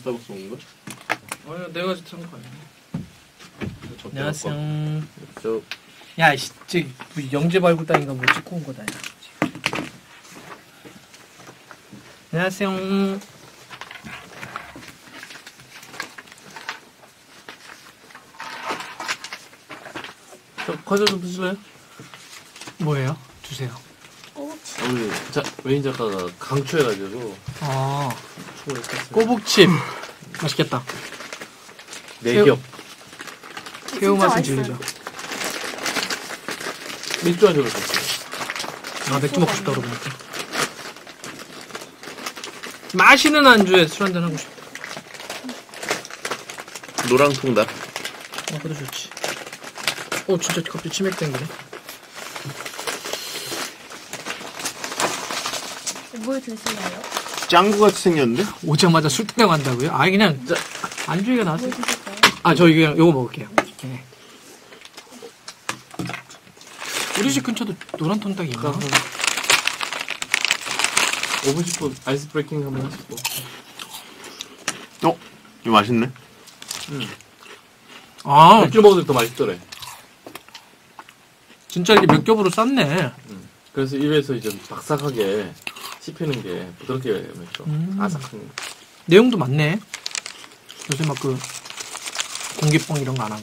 스타벅스 먹는 거야? 아니 내가 진짜 산거 아니야. 저 안녕하세요. 저 야, 씨, 저기 뭐 영재 발굴 따인가 뭐 찍고 온 거다. 야. 안녕하세요. 저 과자 좀 드실래요? 뭐예요? 주세요. 우리 자 메인 작가가 강추해가지고 아. 꼬북칩. 맛있겠다. 네겹 새우 맛은 질리죠. 맥주 한 잔을 샀어요. 아, 맥주 먹고 싶다 그러니까. 마시는 안주에 술 한잔 하고 싶다. 노랑 통닭. 어, 그도 좋지. 어, 진짜 갑자기 치맥 땡기네. 뭘 드실래요? 짱구 같이 생겼는데? 오자마자 술 타령 한다고요? 아, 그냥 자, 안주가 나왔어. 뭘 드실까요? 아, 저 이거 요거 먹을게요. 네. 우리 집 근처도 노란 통닭이 있나? 5분 10분 아이스 브레이킹 한번 하시고. 어? 이거 맛있네. 아, 맥주 먹으면 더 맛있더래. 진짜 이게 몇 겹으로 쌌네. 그래서 입에서 이제 박삭하게 씹히는 게 부드럽게 맥주. 음. 아삭한. 내용도 많네. 요새 막 그 공기뻥 이런 거 안 하고.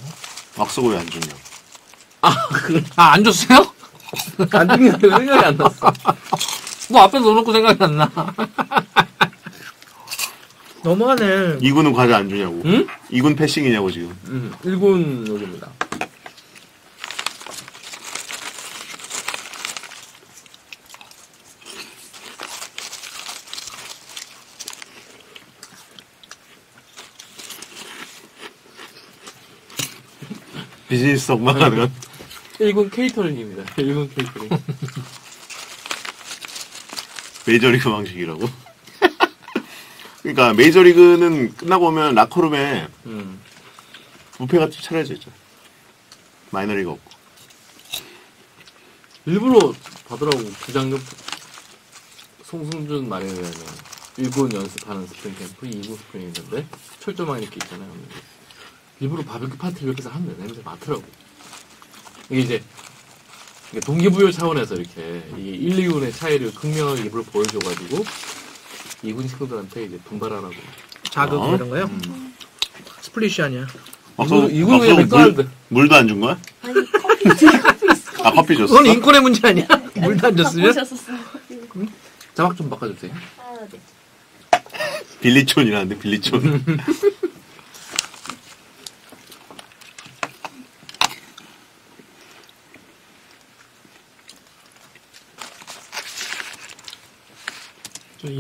막서고 왜안 줬냐? 아, 그, 아, 안 줬어요? 안게 생각이 안 났어. 뭐 앞에 넣어놓고 생각이 안 나. 너무하네. 이군은 과자 안 주냐고. 응? 이군 패싱이냐고 지금. 음, 일본 요리입니다. 비즈니스석만 하면. 일본 케이터링입니다. 일본 케이터링. 메이저리그 방식이라고. 그러니까 메이저리그는 끝나고 오면 라커룸에 음. 부페가 좀 차려져 있죠. 마이너리그가 없고. 일부러 받으라고 부장급 송승준 말에 의하면 일본 연습하는 스프링 캠프 2군 스프링 있는데 철조망 이렇게 있잖아요. 일부러 바베큐 파티를 이렇게 해서 하면 냄새 맡으라고. 이게 이제 이게 동기부여 차원에서 이렇게 이 1, 2군의 차이를 극명하게 일부러 보여줘가지고 2군 친구들한테 이제 분발하라고. 자극 뭐 어? 이런 거요? 음. 스플릿이 아니야. 막서고 이군 막서고 그냥 맥도날드. 물, 물도 안 준 거야? 아니 커피. 아 커피 줬어? 그건 인권의 문제 아니야? 물도 안 줬으면? 보셨었어요. 자막 좀 바꿔주세요. 아 네. 빌리촌이라는데 빌리촌.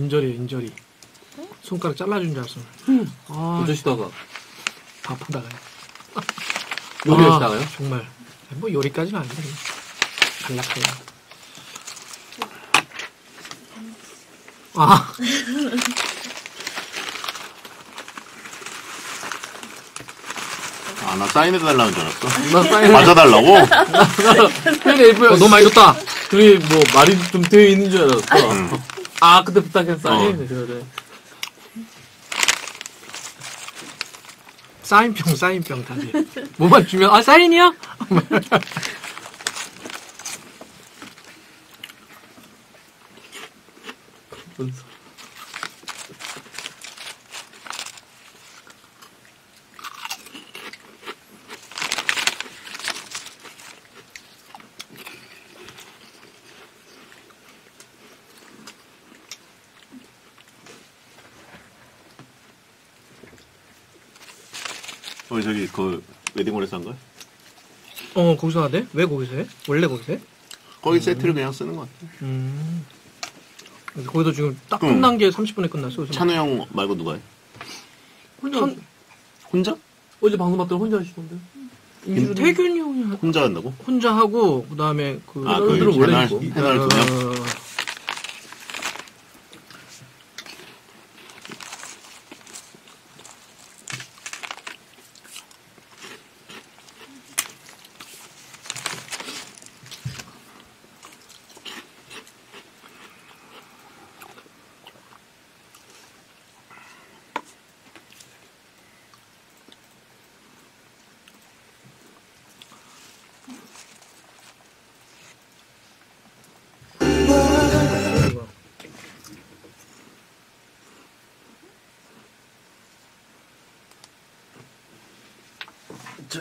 인절이에요, 인절이. 손가락 잘라준 줄 알았어. 아, 어쩌시다가 밥하다가요. 요리하시다가요? 정말. 뭐 요리까지는 아닌데. 간략해요. 아, 아 나 사인해달라는 줄 알았어. 나 사인 맞아달라고? 팬 A프야. 어, 너무 많이 줬다. 둘이 뭐 말이 좀 되어 있는 줄 알았어. 응. 아 그때 부탁했어. 어. 네, 그래. 사인병, 사인병 다들. 뭐만 주면, 아, 사인이요? 어 저기 그 웨딩홀에서 한 거야? 어, 거기서 하대? 왜 거기서 해? 원래 거기서 해? 거기 세트를 그냥 쓰는 것 같아. 음. 그래서 거기도 지금 딱 응. 끝난 게 30분에 끝났어. 그래서 찬우 형 말고 누가 해? 혼자 천- 혼자? 어제 방송 봤더니 혼자 하시던데. 음, 태균이 형이 하- 혼자 한다고? 혼자 하고, 그 다음에 그, 아, 그그 있고. 패널 두 명?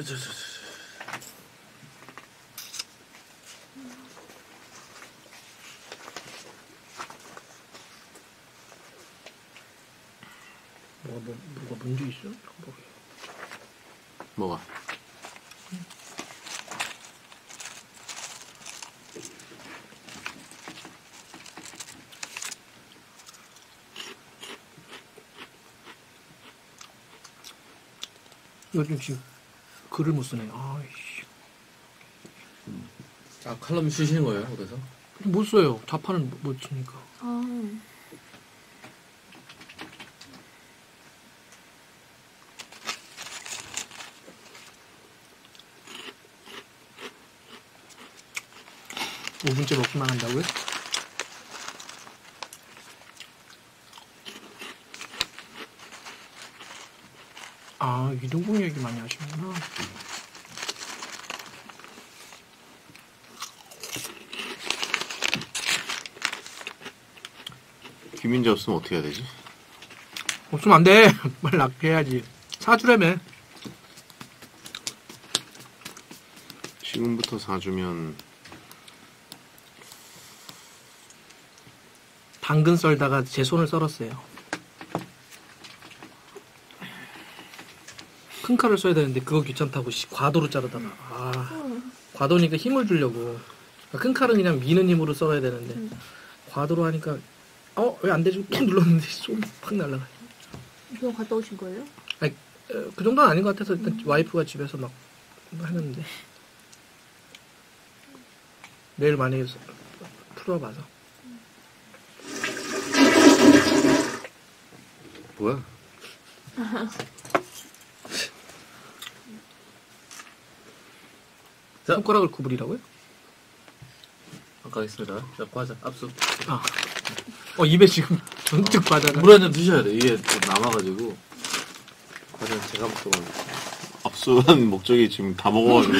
저, 저, 저, 저. 뭐가 뭐, 뭐가 문제 있어? 뭐, 뭐가? 요즘 지금 글을 못 쓰네. 아이씨. 아, 칼럼 쉬시는 거예요, 그래서? 못 써요. 자판을 못- 못 치니까. 아, 오분째 먹기만 한다고요? 아, 이동국 얘기 많이 하시는구나. 김민재 없으면 어떻게 해야 되지? 없으면 안 돼. 빨리 낫게 해야지. 사주라며. 지금부터 사주면 당근 썰다가 제 손을 썰었어요. 큰 칼을 써야 되는데 그거 귀찮다고 씨, 과도로 자르다가 아 과도니까 힘을 주려고 큰 칼은 그냥 미는 힘으로 썰어야 되는데 음. 과도로 하니까 어 왜 안 되지 툭 눌렀는데 손팍 날라가. 이거 갔다 오신 거예요? 어, 그 정도는 아닌 것 같아서 일단 와이프가 집에서 막 하는데 내일 만약에 풀어봐서 뭐야? 자. 손가락을 구부리라고요? 아까 있습니다. 자, 과자, 압수. 아. 어, 입에 지금 전득 과자가. 물 한 잔 드셔야 돼. 이게 좀 남아가지고. 과자는 제가 먹어가지고. 압수한 목적이 지금 다 먹어가지고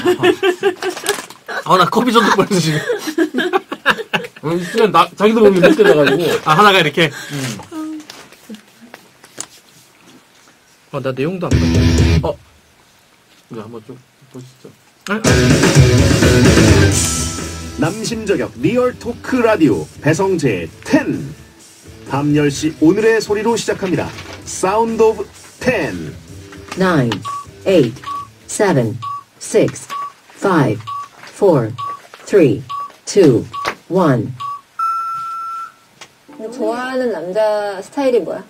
아, 나 커피 전득 뻔했어, 지금. 어, 있으면 나, 자기도 모르게 못 때려가지고. 아, 하나가 이렇게. 어, 나 내용도 안 봤네. 어, 이거 한번 좀 보시죠. 아, 남심저격 real talk 라디오 배성재 10 밤 10시 오늘의 소리로 시작합니다. sound of 10 nine, eight, seven, six, five, four, three, two, one. 좋아하는 남자 스타일이 뭐야?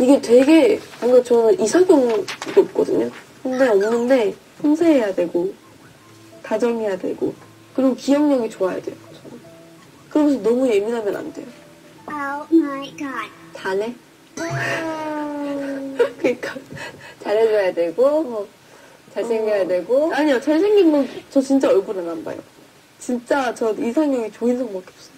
이게 되게 뭔가 저는 이상형이 없거든요. 근데 없는데 섬세해야 되고 다정해야 되고 그리고 기억력이 좋아야 돼요. 저는. 그러면서 너무 예민하면 안 돼요. Oh my god. 다네. 그러니까 잘해줘야 되고 잘생겨야 되고 아니요 잘생긴 건 저 진짜 얼굴은 안 봐요. 진짜 저 이상형이 조인성 밖에 없어요.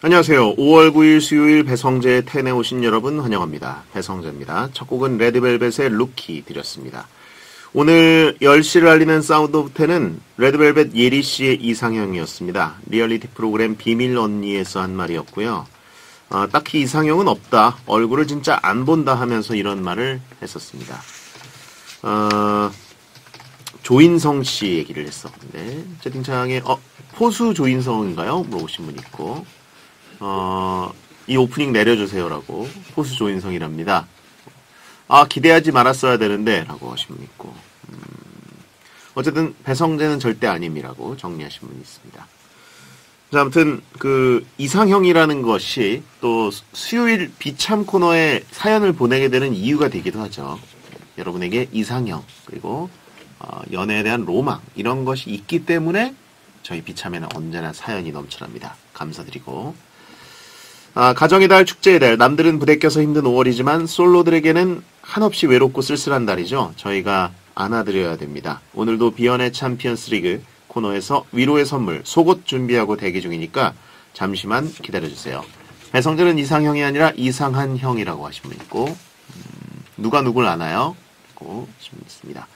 안녕하세요. 5월 9일 수요일 배성재 텐에 오신 여러분 환영합니다. 배성재입니다. 첫 곡은 레드벨벳의 루키 드렸습니다. 오늘 10시를 알리는 sound of ten은 레드벨벳 예리 씨의 이상형이었습니다. 리얼리티 프로그램 비밀 언니에서 한 말이었고요. 어, 딱히 이상형은 없다. 얼굴을 진짜 안 본다 하면서 이런 말을 했었습니다. 어, 조인성 씨 얘기를 했었는데 채팅창에 어 포수 조인성인가요? 물어보신 분 있고 어, 이 오프닝 내려주세요라고 포수 조인성이랍니다. 아 기대하지 말았어야 되는데 라고 하신 분 있고 음, 어쨌든 배성재는 절대 아님이라고 정리하신 분이 있습니다. 자, 아무튼 그 이상형이라는 것이 또 수요일 비참 코너에 사연을 보내게 되는 이유가 되기도 하죠. 여러분에게 이상형 그리고 어, 연애에 대한 로망 이런 것이 있기 때문에 저희 비챔에는 언제나 사연이 넘쳐납니다. 감사드리고 아, 가정의 달, 축제의 달, 남들은 부대껴서 힘든 5월이지만 솔로들에게는 한없이 외롭고 쓸쓸한 달이죠. 저희가 안아드려야 됩니다. 오늘도 비연애 챔피언스 리그 코너에서 위로의 선물, 속옷 준비하고 대기 중이니까 잠시만 기다려주세요. 배성재는 이상형이 아니라 이상한 형이라고 하신 분 있고 음, 누가 누굴 아나요? 고 질문 있습니다.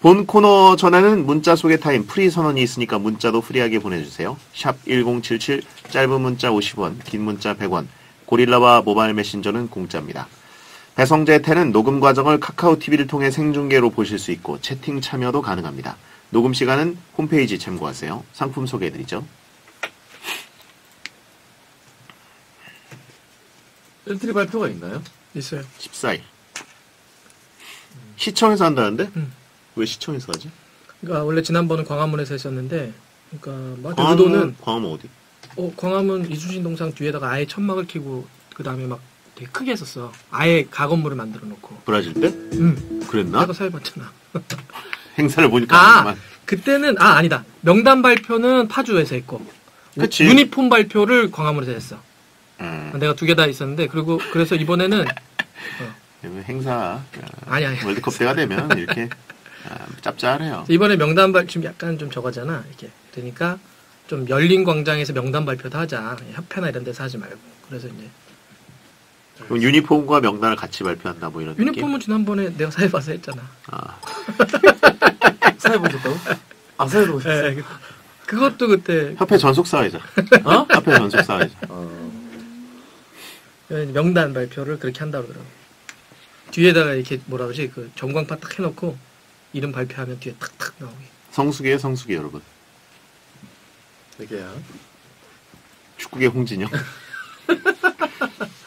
본 코너 전에는 문자 소개 타임 프리 선언이 있으니까 문자도 프리하게 보내주세요. 샵 1077 짧은 문자 50원 긴 문자 100원 고릴라와 모바일 메신저는 공짜입니다. 배성재 텐은 녹음 과정을 카카오 TV를 통해 생중계로 보실 수 있고 채팅 참여도 가능합니다. 녹음 시간은 홈페이지 참고하세요. 상품 소개해드리죠. 엔트리 발표가 있나요? 있어요. 14일. 시청에서 한다는데? 음. 왜 시청에서 하지? 그러니까 원래 지난번은 광화문에서 했었는데, 그러니까 막 광화문, 의도는 광화문 어디? 어, 광화문 이순신 동상 뒤에다가 아예 천막을 치고 그 다음에 막 되게 크게 했었어. 아예 가건물을 만들어 놓고. 브라질 때? 응. 그랬나? 내가 사회봤잖아. 행사를 보니까 아, 아니구만. 그때는 아 아니다. 명단 발표는 파주에서 했고. 그치. 유니폼 발표를 광화문에서 했어. 음, 내가 두 개 다 있었는데 그리고 그래서 이번에는 행사 아, 아니 아니. 월드컵 때가 되면 이렇게 아, 짭짤해요. 이번에 명단 발 지금 약간 좀 저거잖아. 이렇게 그러니까 좀 열린 광장에서 명단 발표도 하자. 협회나 이런 데서 하지 말고. 그래서 이제 그럼 유니폼과 명단을 같이 발표한다 뭐 이런 느낌? 유니폼은 지난번에 내가 사회 봐서 했잖아. 아, 사회 보셨다고? 아, 사회 보셨어요? 예, 그- 그것도 그때 협회 전속 사회자. 어? 협회 전속 사회자. 어. 명단 발표를 그렇게 한다고 그러더라고. 뒤에다가 이렇게 뭐라 그러지? 그 전광판 딱 해놓고 이름 발표하면 뒤에 탁탁 나오게. 성수기의 성수기 여러분. 되게야. 축구계 홍진영.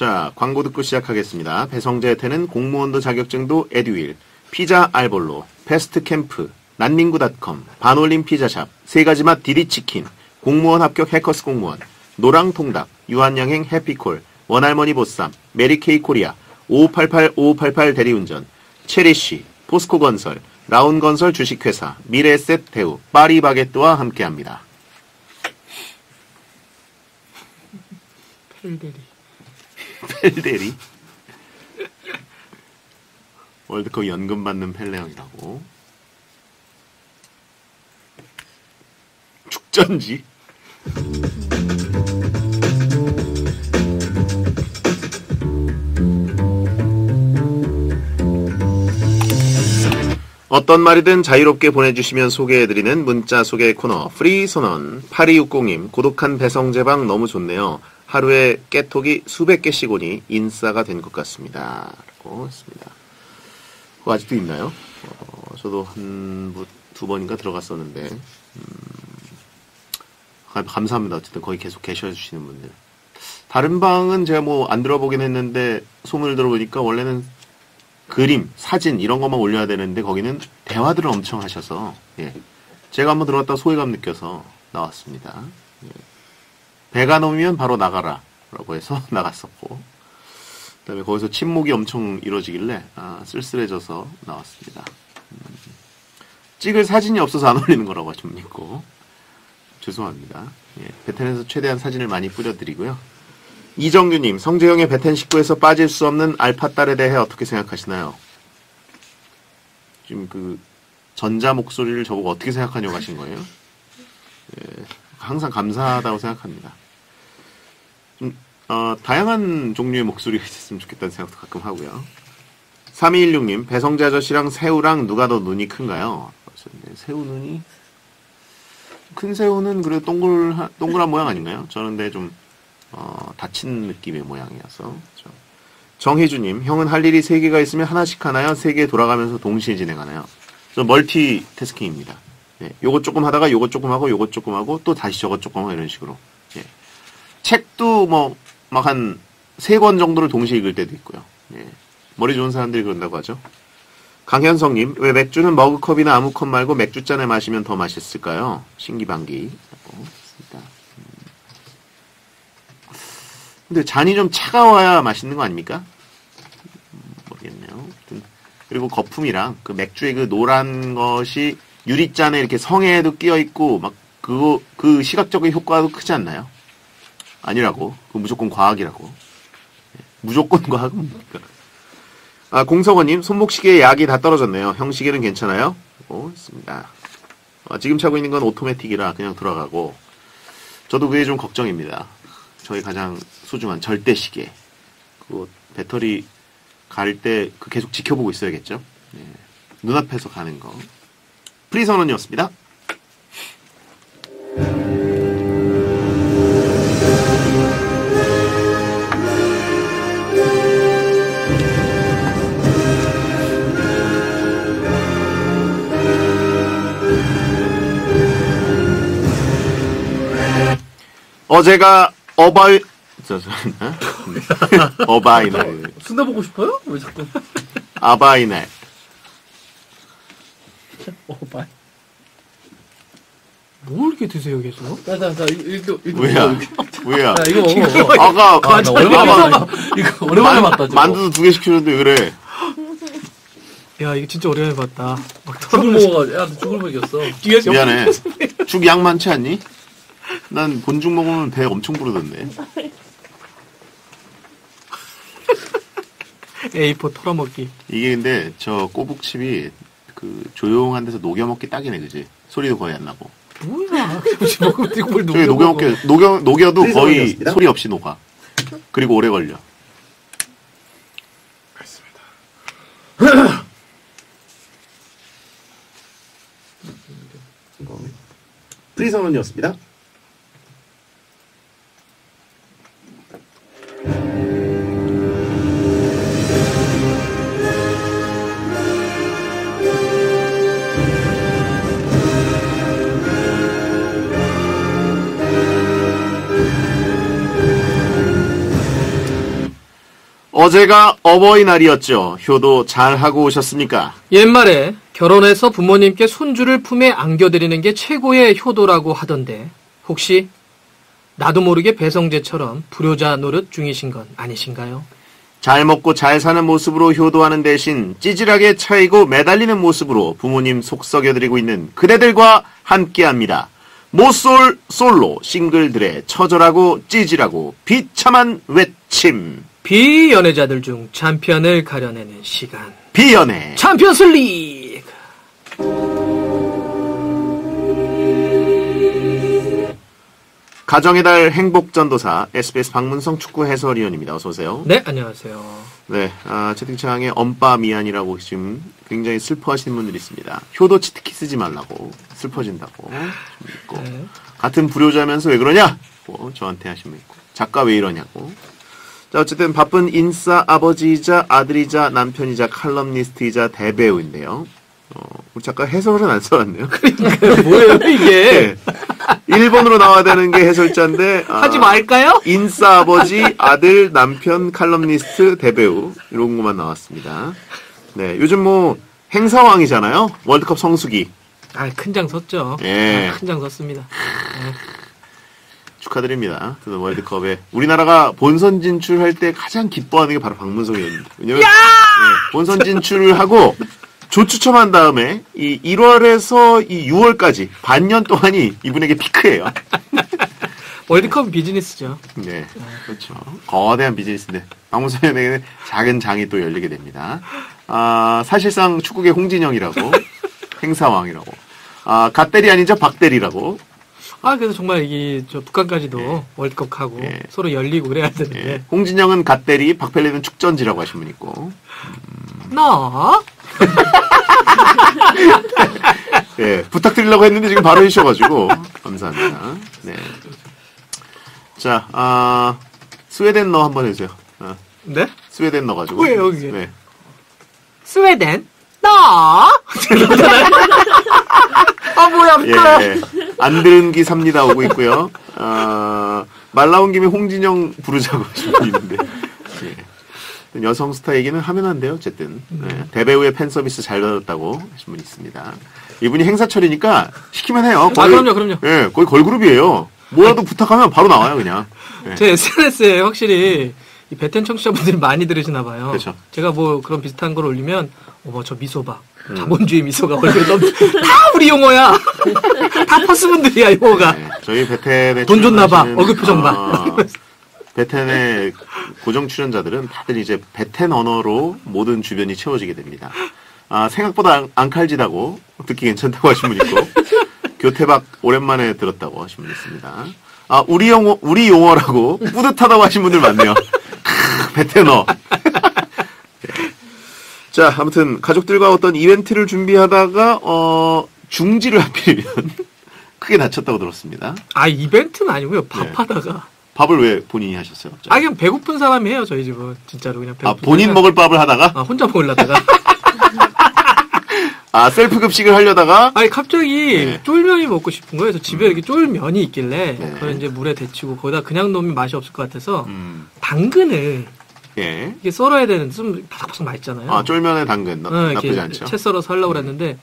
자, 광고 듣고 시작하겠습니다. 배성재 텐은 공무원도 자격증도 에듀윌, 피자 알볼로, 베스트 캠프, 난닝구닷컴, 반올림 피자샵, 세 가지 맛 디디치킨, 공무원 합격 해커스 공무원, 노랑통닭, 유한양행 해피콜, 원할머니 보쌈, 메리케이 코리아, 5588-5588 대리운전, 체리쉬, 포스코건설, 라운건설 주식회사, 미래에셋 대우, 파리바게뜨와 함께합니다. 펠데리. 펠데리. 월드컵 연금 받는 펠레 형이라고. 축전지. 어떤 말이든 자유롭게 보내주시면 소개해드리는 문자 소개 코너 프리 선언 8260님 고독한 배성재방 너무 좋네요. 하루에 깨톡이 수백 개씩 오니 인싸가 된 것 같습니다. 라고 했습니다. 그거 아직도 있나요? 어, 저도 한 두 번인가 들어갔었는데 음, 아, 감사합니다. 어쨌든 거기 계속 계셔주시는 분들. 다른 방은 제가 뭐 안 들어보긴 했는데 소문을 들어보니까 원래는 그림, 사진 이런 것만 올려야 되는데 거기는 대화들을 엄청 하셔서 예. 제가 한번 들어갔다 소외감 느껴서 나왔습니다. 예. 배가 넘으면 바로 나가라 라고 해서 나갔었고 그 다음에 거기서 침묵이 엄청 이루어지길래 아, 쓸쓸해져서 나왔습니다. 음, 찍을 사진이 없어서 안 올리는 거라고 좀 있고 죄송합니다. 예. 베텐에서 최대한 사진을 많이 뿌려드리고요. 이정규님, 성재형의 베텐 식구에서 빠질 수 없는 알파 딸에 대해 어떻게 생각하시나요? 지금 그 전자 목소리를 저보고 어떻게 생각하냐고 하신 거예요? 예, 항상 감사하다고 생각합니다. 좀, 어, 다양한 종류의 목소리가 있었으면 좋겠다는 생각도 가끔 하고요. 3216님, 배성재 아저씨랑 새우랑 누가 더 눈이 큰가요? 새우 눈이? 큰 새우는 그래도 동글, 동글한 모양 아닌가요? 저는 근데 좀, 어, 다친 느낌의 모양이어서. 그렇죠. 정혜주님, 형은 할 일이 세 개가 있으면 하나씩 하나요? 세 개 돌아가면서 동시에 진행하나요? 저 멀티 태스킹입니다. 네, 요것 조금 하다가 요것 조금 하고 요것 조금 하고 또 다시 저것 조금 하고 이런 식으로. 예. 책도 뭐 막 한 세 권 정도를 동시에 읽을 때도 있고요. 예. 머리 좋은 사람들이 그런다고 하죠. 강현성님, 왜 맥주는 머그컵이나 아무 컵 말고 맥주잔에 마시면 더 맛있을까요? 라고 했습니다. 근데 잔이 좀 차가워야 맛있는 거 아닙니까? 음, 모르겠네요. 그리고 거품이랑 그 맥주의 그 노란 것이 유리잔에 이렇게 성에도 끼어 있고 막 그거 그 시각적인 효과도 크지 않나요? 아니라고. 그 무조건 과학이라고. 예, 무조건 과학은 뭡니까? 아, 공성원님, 손목시계에 약이 다 떨어졌네요. 형시계는 괜찮아요? 오, 있습니다. 어, 지금 차고 있는 건 오토매틱이라 그냥 돌아가고 저도 그게 좀 걱정입니다. 저희 가장 소중한 절대 시계. 그 배터리 갈때그 계속 지켜보고 있어야겠죠. 네. 눈앞에서 가는 거. 프리선언이었습니다. 어제가 어바이 저, 저, 어? 어바이 날 순대 보고 싶어요? 왜 자꾸? 아바이 날 어, 봐. 뭘 이렇게 드세요 계속? 자 자자 이거 이거 뭐야 뭐야 자 이거 먹어. 아까 아, 나 오랜만에 봤다. 이거 오랜만에 봤다. 만두도 두개 시키는데 왜 그래 야 이거 진짜 오랜만에 봤다. 막 죽을 먹어가지고 야 죽을 먹였어. 뒤에서 미안해 죽 양 많지 않니? 난 본죽 먹으면 배 엄청 부르던데 A4 털어먹기. 이게 근데 저 꼬북칩이 그 조용한 데서 녹여 먹기 딱이네 그지 소리도 거의 안 나고 뭐야? 뭘 저기 녹여 녹여 녹여도 거의 프리선언이었습니다. 소리 없이 녹아 그리고 오래 걸려 프리선언이었습니다. 어제가 어버이날이었죠 효도 잘 하고 오셨습니까? 옛말에 결혼해서 부모님께 손주를 품에 안겨드리는 게 최고의 효도라고 하던데 혹시 나도 모르게 배성재처럼 불효자 노릇 중이신 건 아니신가요? 잘 먹고 잘 사는 모습으로 효도하는 대신 찌질하게 차이고 매달리는 모습으로 부모님 속 썩여드리고 있는 그대들과 함께합니다. 모솔 솔로 싱글들의 처절하고 찌질하고 비참한 외침 비연애자들 중 챔피언을 가려내는 시간 비연애 챔피언스 리그 가정의 달 행복전도사 SBS 박문성 축구 해설위원입니다. 어서 오세요. 네 안녕하세요 네, 아, 채팅창에 엄빠 미안이라고 지금 굉장히 슬퍼하시는 분들이 있습니다. 효도 치트키 쓰지 말라고 슬퍼진다고 좀 있고 네. 같은 불효자면서 왜 그러냐? 고 저한테 분 있고 작가 왜 이러냐고. 자 어쨌든 바쁜 인싸 아버지이자 아들이자 남편이자 칼럼니스트이자 대배우인데요. 어, 우리 작가 해설은 안 써왔네요. 뭐예요 이게 네. 1번으로 나와야 되는 게 해설자인데 아, 하지 말까요? 인싸 아버지, 아들, 남편, 칼럼니스트, 대배우 이런 것만 나왔습니다. 네, 요즘 뭐 행사왕이잖아요. 월드컵 성수기 아 큰 장 섰죠 예. 아, 큰장 섰습니다 축하드립니다. 그 월드컵에 우리나라가 본선 진출할 때 가장 기뻐하는 게 바로 박문성이었는데 왜냐면 네, 본선 진출을 하고 조추첨한 다음에 이 1월에서 이 6월까지 반년 동안이 이분에게 피크예요. 월드컵 비즈니스죠 네, 그렇죠. 거대한 비즈니스인데 박문성에게는 작은 장이 또 열리게 됩니다. 아, 사실상 축구계 홍진영이라고 행사왕이라고. 아, 갓대리 아니죠 박대리라고. 아 그래서 정말 이게 저 북한까지도 월드컵 가고 예. 서로 열리고 그래야 예, 되는데 홍진영은 갓대리, 박펠레는 축전지라고 하신 분 있고. 나 예, 부탁드리려고 했는데 지금 바로 해주셔가지고 감사합니다. 네. 자, 아 스웨덴 너 한번 해주세요. 아, 네? 스웨덴 넣어가지고. 왜요, 그게? 네. 스웨덴 나 아 뭐야 예, 예. 안 들은 기 삽니다 오고 있고요. 아, 말 나온 김에 홍진영 부르자고 있는데. 예. 여성 스타 얘기는 하면 안 돼요, 어쨌든. 네. 대배우의 팬 서비스 잘 받았다고 하신 분이 있습니다. 이분이 행사철이니까 시키면 해요. 아 그럼요 그럼요 예, 거의 걸그룹이에요. 뭐라도 부탁하면 바로 나와요, 그냥. 예. 제 SNS에 확실히 이 베텐 청취자분들이 많이 들으시나 봐요. 그렇죠. 제가 뭐 그런 비슷한 걸 올리면 어머 저 미소 봐. 음. 자본주의 미소가 얼굴에 넘. 다 우리 용어야. 다 퍼스분들이야 용어가. 네, 저희 베텐의 돈 줬나 봐. 얼굴 표정 봐. 어, 베텐의 고정 출연자들은 다들 이제 베텐 언어로 모든 주변이 채워지게 됩니다. 아, 생각보다 안, 안 칼지다고 듣기 괜찮다고 하신 분 있고 교태박 오랜만에 들었다고 하신 분 있습니다. 아, 우리 용어, 우리 용어라고 뿌듯하다고 하신 분들 많네요. 크, 베테너. 자, 아무튼 가족들과 어떤 이벤트를 준비하다가 어 중지를 하필이면 크게 다쳤다고 들었습니다. 아 이벤트는 아니고요. 네. 밥하다가. 밥을 왜 본인이 하셨어요? 아 그냥 배고픈 사람이 해요 저희 집은 진짜로 그냥. 아, 배고픈 본인 사람. 먹을 밥을 하다가 아 혼자 먹으려다가. 아 셀프 급식을 하려다가 아니 갑자기 네. 쫄면이 먹고 싶은 거예요. 그래서 집에 이렇게 쫄면이 있길래 네. 그걸 이제 물에 데치고 거기다 그냥 넣으면 맛이 없을 것 같아서 음, 당근을 예. 이게 썰어야 되는데 좀 바삭바삭 맛있잖아요. 아 쫄면에 당근 나, 어, 이렇게 나쁘지 않죠. 채 썰어서 하려고 그랬는데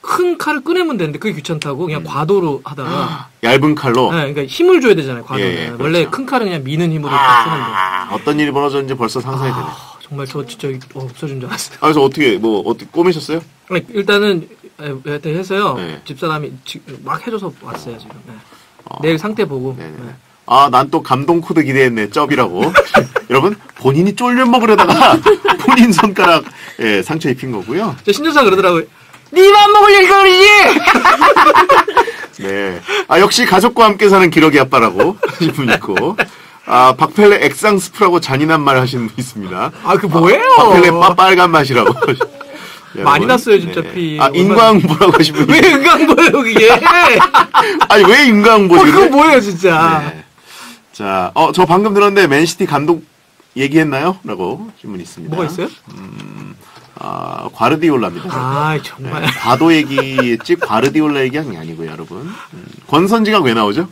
큰 칼을 꺼내면 되는데 그게 귀찮다고 음. 그냥 과도로 하다가 얇은 칼로 네, 그러니까 힘을 줘야 되잖아요. 과도는 예, 그렇죠. 원래 큰 칼은 그냥 미는 힘으로 딱 쓰는데 아, 어떤 일이 벌어졌는지 벌써 상상이 되네. 아, 정말 저 진짜 어, 없어진 줄 알았어요. 아, 그래서 어떻게 뭐 어떻게 꼬매셨어요? 아니, 일단은 에, 에, 해서요. 네. 집사람이 지- 막 해줘서 왔어요 지금. 네. 어. 내일 상태 보고. 네네. 네. 아, 난 또 감동 코드 기대했네. 쩝이라고. 여러분, 본인이 쫄면 먹으려다가 본인 손가락 예, 상처 입힌 거고요. 저 신조사 그러더라고요. 니만 먹으려니까 그러지! 네. 아, 역시 가족과 함께 사는 기러기 아빠라고 하신 분 있고. 아, 박펠레 액상 스프라고 잔인한 말 하시는 분 있습니다. 아, 그 뭐예요? 박펠레 빠, 빨간 맛이라고. 많이 여러분, 났어요, 진짜, 피. 아, 인광보라고 하신 분. 왜 은강보예요, 그게? 아니, 왜 인광보지? 어, 그건 뭐예요, 진짜. 네. 자, 어, 저 방금 들었는데 맨시티 감독 얘기했나요? 라고 질문 있습니다. 뭐가 있어요? 아, 과르디올라입니다. 아, 네, 정말. 과도 얘기했지 과르디올라 얘기한 게 아니고요, 여러분. 음, 권선지가 왜 나오죠?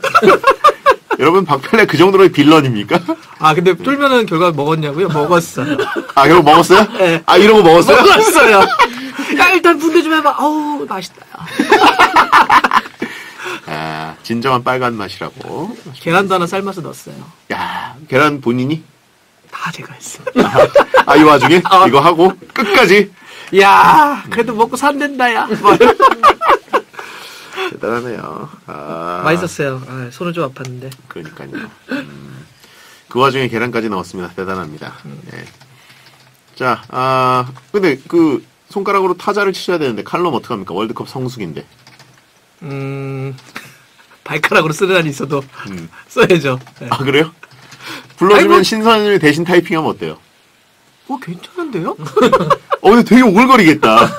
여러분, 박펠레 그 정도로 빌런입니까? 아, 근데 쫄면은 결과 먹었냐고요? 먹었어요. 아, 결국 먹었어요? 네. 아, 이런 거 먹었어요? 먹었어요. 야, 일단 분대 좀 해봐. 어우, 맛있다. 아, 진정한 빨간 맛이라고. 계란도 하나 삶아서 넣었어요. 야, 계란 본인이? 다 제가 했어. 아, 이 와중에? 어. 이거 하고, 끝까지? 야, 그래도 먹고 산댄다, 야. 대단하네요. 아, 맛있었어요. 아, 손은 좀 아팠는데. 그러니까요. 음, 그 와중에 계란까지 넣었습니다. 대단합니다. 네. 자, 아, 근데 그 손가락으로 타자를 치셔야 되는데 칼럼 어떡합니까? 월드컵 성수기인데. 음, 발가락으로 쓰는 한이 있어도 음. 써야죠. 네. 아, 그래요? 불러주면 아이고. 신선님이 대신 타이핑하면 어때요? 어, 괜찮은데요? 어, 근데 되게 오글거리겠다. 아,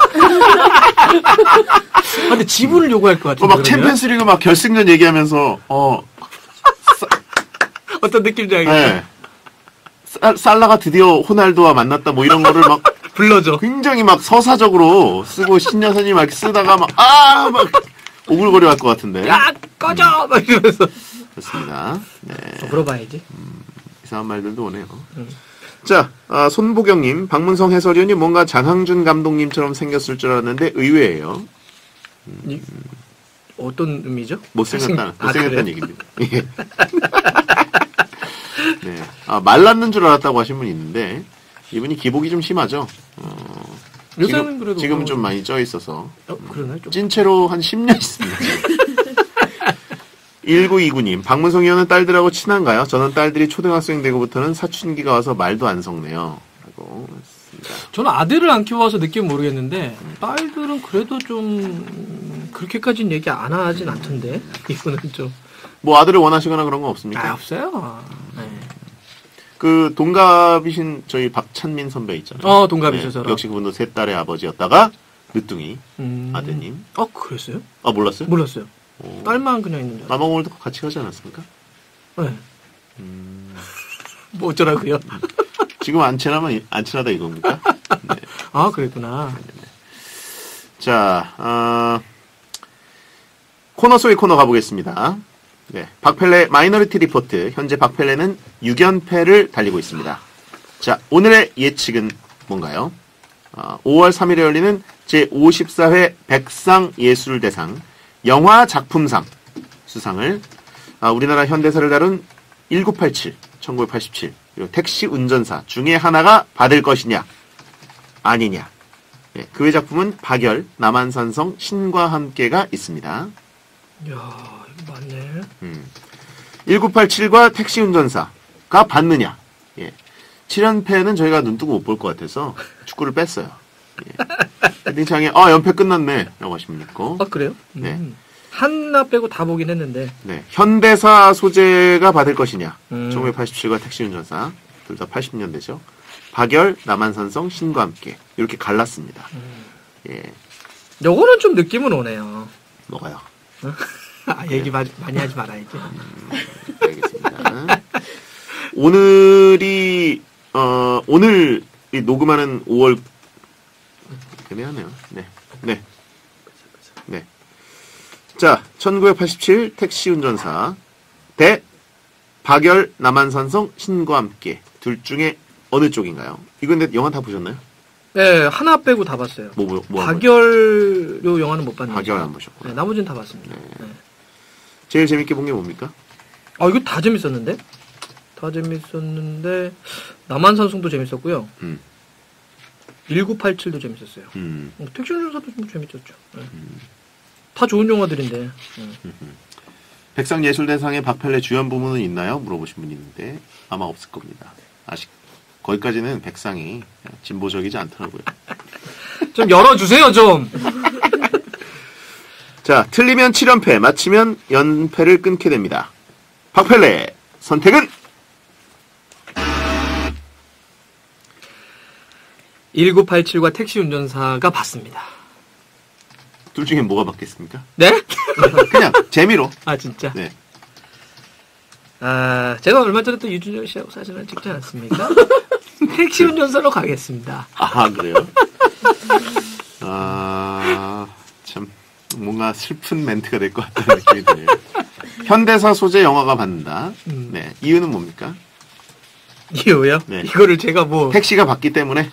근데 지분을 요구할 것 어, 같은데. 막 그러면? 챔피언스 리그 막 결승전 얘기하면서, 어, 어떤 느낌인지 알겠어. 네. 살- 살라가 드디어 호날두와 만났다 뭐 이런 거를 막 불러줘. 굉장히 막 서사적으로 쓰고 신여선이 막 쓰다가 막, 아! 막 오글거려 할 것 같은데. 야, 꺼져! 막 이러면서. 그렇습니다. 네. 또 물어봐야지. 이상한 말들도 오네요. 자, 아, 손보경님, 박문성 해설위원이 뭔가 장항준 감독님처럼 생겼을 줄 알았는데 의외예요. 이- 어떤 의미죠? 못생겼다는, 아, 못생겼다는? 얘기입니다. 예. 네. 아, 말랐는 줄 알았다고 하신 분 있는데, 이분이 기복이 좀 심하죠. 어, 요새는 지금, 그래도. 지금 뭐- 좀 많이 쪄 있어서. 어, 그러나요? 좀. 찐 채로 한 10년 있습니다. 1929님, 박문성 의원은 딸들하고 친한가요? 저는 딸들이 초등학생 되고부터는 사춘기가 와서 말도 안 섞네요. 라고 했습니다. 저는 아들을 안 키워서 느낌 모르겠는데, 딸들은 그래도 좀, 음, 그렇게까지는 얘기 안 하진 않던데. 이거는 좀. 뭐 아들을 원하시거나 그런 건 없습니까? 아, 없어요. 네. 그 동갑이신 저희 박찬민 선배 있잖아요. 어, 동갑이죠, 저랑. 역시 그분도 세 딸의 아버지였다가 늦둥이 음. 아드님. 어, 그랬어요? 아 몰랐어요? 몰랐어요. 오. 딸만 그냥 있는 줄 알았어요. 마마월드 같이 가지 않았습니까? 네. 음, 뭐 어쩌라고요? 지금 안 친하면 이- 안 친하다 이겁니까? 네. 아, 그랬구나. 자, 어, 코너 속의 코너 가보겠습니다. 네, 박펠레 Minority Report. 현재 박펠레는 6연패를 달리고 있습니다. 자, 오늘의 예측은 뭔가요? 어, 5월 3일에 열리는 제54회 백상 예술 대상 영화 작품상 수상을 아, 우리나라 현대사를 다룬 1987, 1987 그리고 택시 운전사 중에 하나가 받을 것이냐 아니냐 예, 그 외 작품은 박열, 남한산성, 신과 함께가 있습니다. 이야, 이거 맞네. 음. 1987과 택시 운전사가 받느냐. 예. 7연패는 저희가 눈뜨고 못 볼 것 같아서 축구를 뺐어요. 예. 채팅창에 아 연패 끝났네 라고 하시면 있고 아, 그래요? 네. 음. 하나 빼고 다 보긴 했는데. 네. 현대사 소재가 받을 것이냐. 음. 1987과 택시 운전사. 둘 다 80년대죠. 박열, 남한산성, 신과 함께. 이렇게 갈랐습니다. 음. 예. 요거는 좀 느낌은 오네요. 뭐가요? 아, 얘기 마- 많이 하지 말아야지. 알겠습니다. 오늘이, 어, 오늘 이 녹음하는 5월, 애매하네요. 네. 네. 네. 자, 1987 택시 운전사 대 박열, 남한산성, 신과 함께. 둘 중에 어느 쪽인가요? 이건 근데 영화 다 보셨나요? 네, 하나 빼고 다 봤어요. 뭐, 뭐, 뭐. 박열 요 영화는 못 봤는데. 박열 안 보셨구나. 네, 나머지는 다 봤습니다. 네. 네. 제일 재밌게 본 게 뭡니까? 아, 이거 다 재밌었는데? 다 재밌었는데, 남한산성도 재밌었고요. 음. 1987도 재밌었어요. 음. 어, 택시 운전사도 좀 재밌었죠. 네. 다 좋은 영화들인데. 네. 백상예술대상의 박펠레 주연 부문은 있나요? 물어보신 분이 있는데 아마 없을 겁니다. 아직 거기까지는 백상이 진보적이지 않더라고요. 좀 열어주세요, 좀! 자, 틀리면 7연패, 맞히면 연패를 끊게 됩니다. 박펠레 선택은 1987과 택시 운전사가 봤습니다. 둘 중에 뭐가 받겠습니까? 네? 그냥 재미로. 아, 진짜? 네. 아, 제가 얼마 전에 또 유준열 씨하고 사진을 찍지 않았습니까? 택시 운전사로 가겠습니다. 아, 그래요? 아, 참, 뭔가 슬픈 멘트가 될 것 같다는 느낌이 드네요. 현대사 소재 영화가 받는다. 음. 네. 이유는 뭡니까? 이유요? 네. 이거를 제가 뭐, 택시가 받기 때문에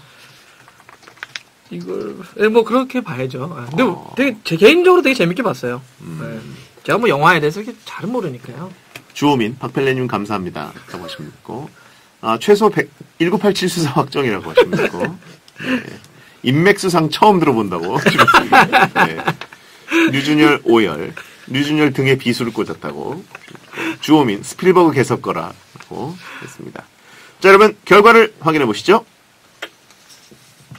이걸, 예, 뭐, 그렇게 봐야죠. 아, 근데 어. 되게, 제 개인적으로 되게 재밌게 봤어요. 음. 네. 제가 뭐 영화에 대해서 이렇게 잘은 모르니까요. 주호민, 박펠레님 감사합니다. 라고 하시면 있고, 아, 최소 100, 1987 수사 확정이라고 하시면 있고, 네. 인맥수상 처음 들어본다고 네. 류준열 오열, 류준열 등에 비수를 꽂았다고, 주호민, 스필버그 개섭거라고 했습니다. 자, 여러분, 결과를 확인해 보시죠.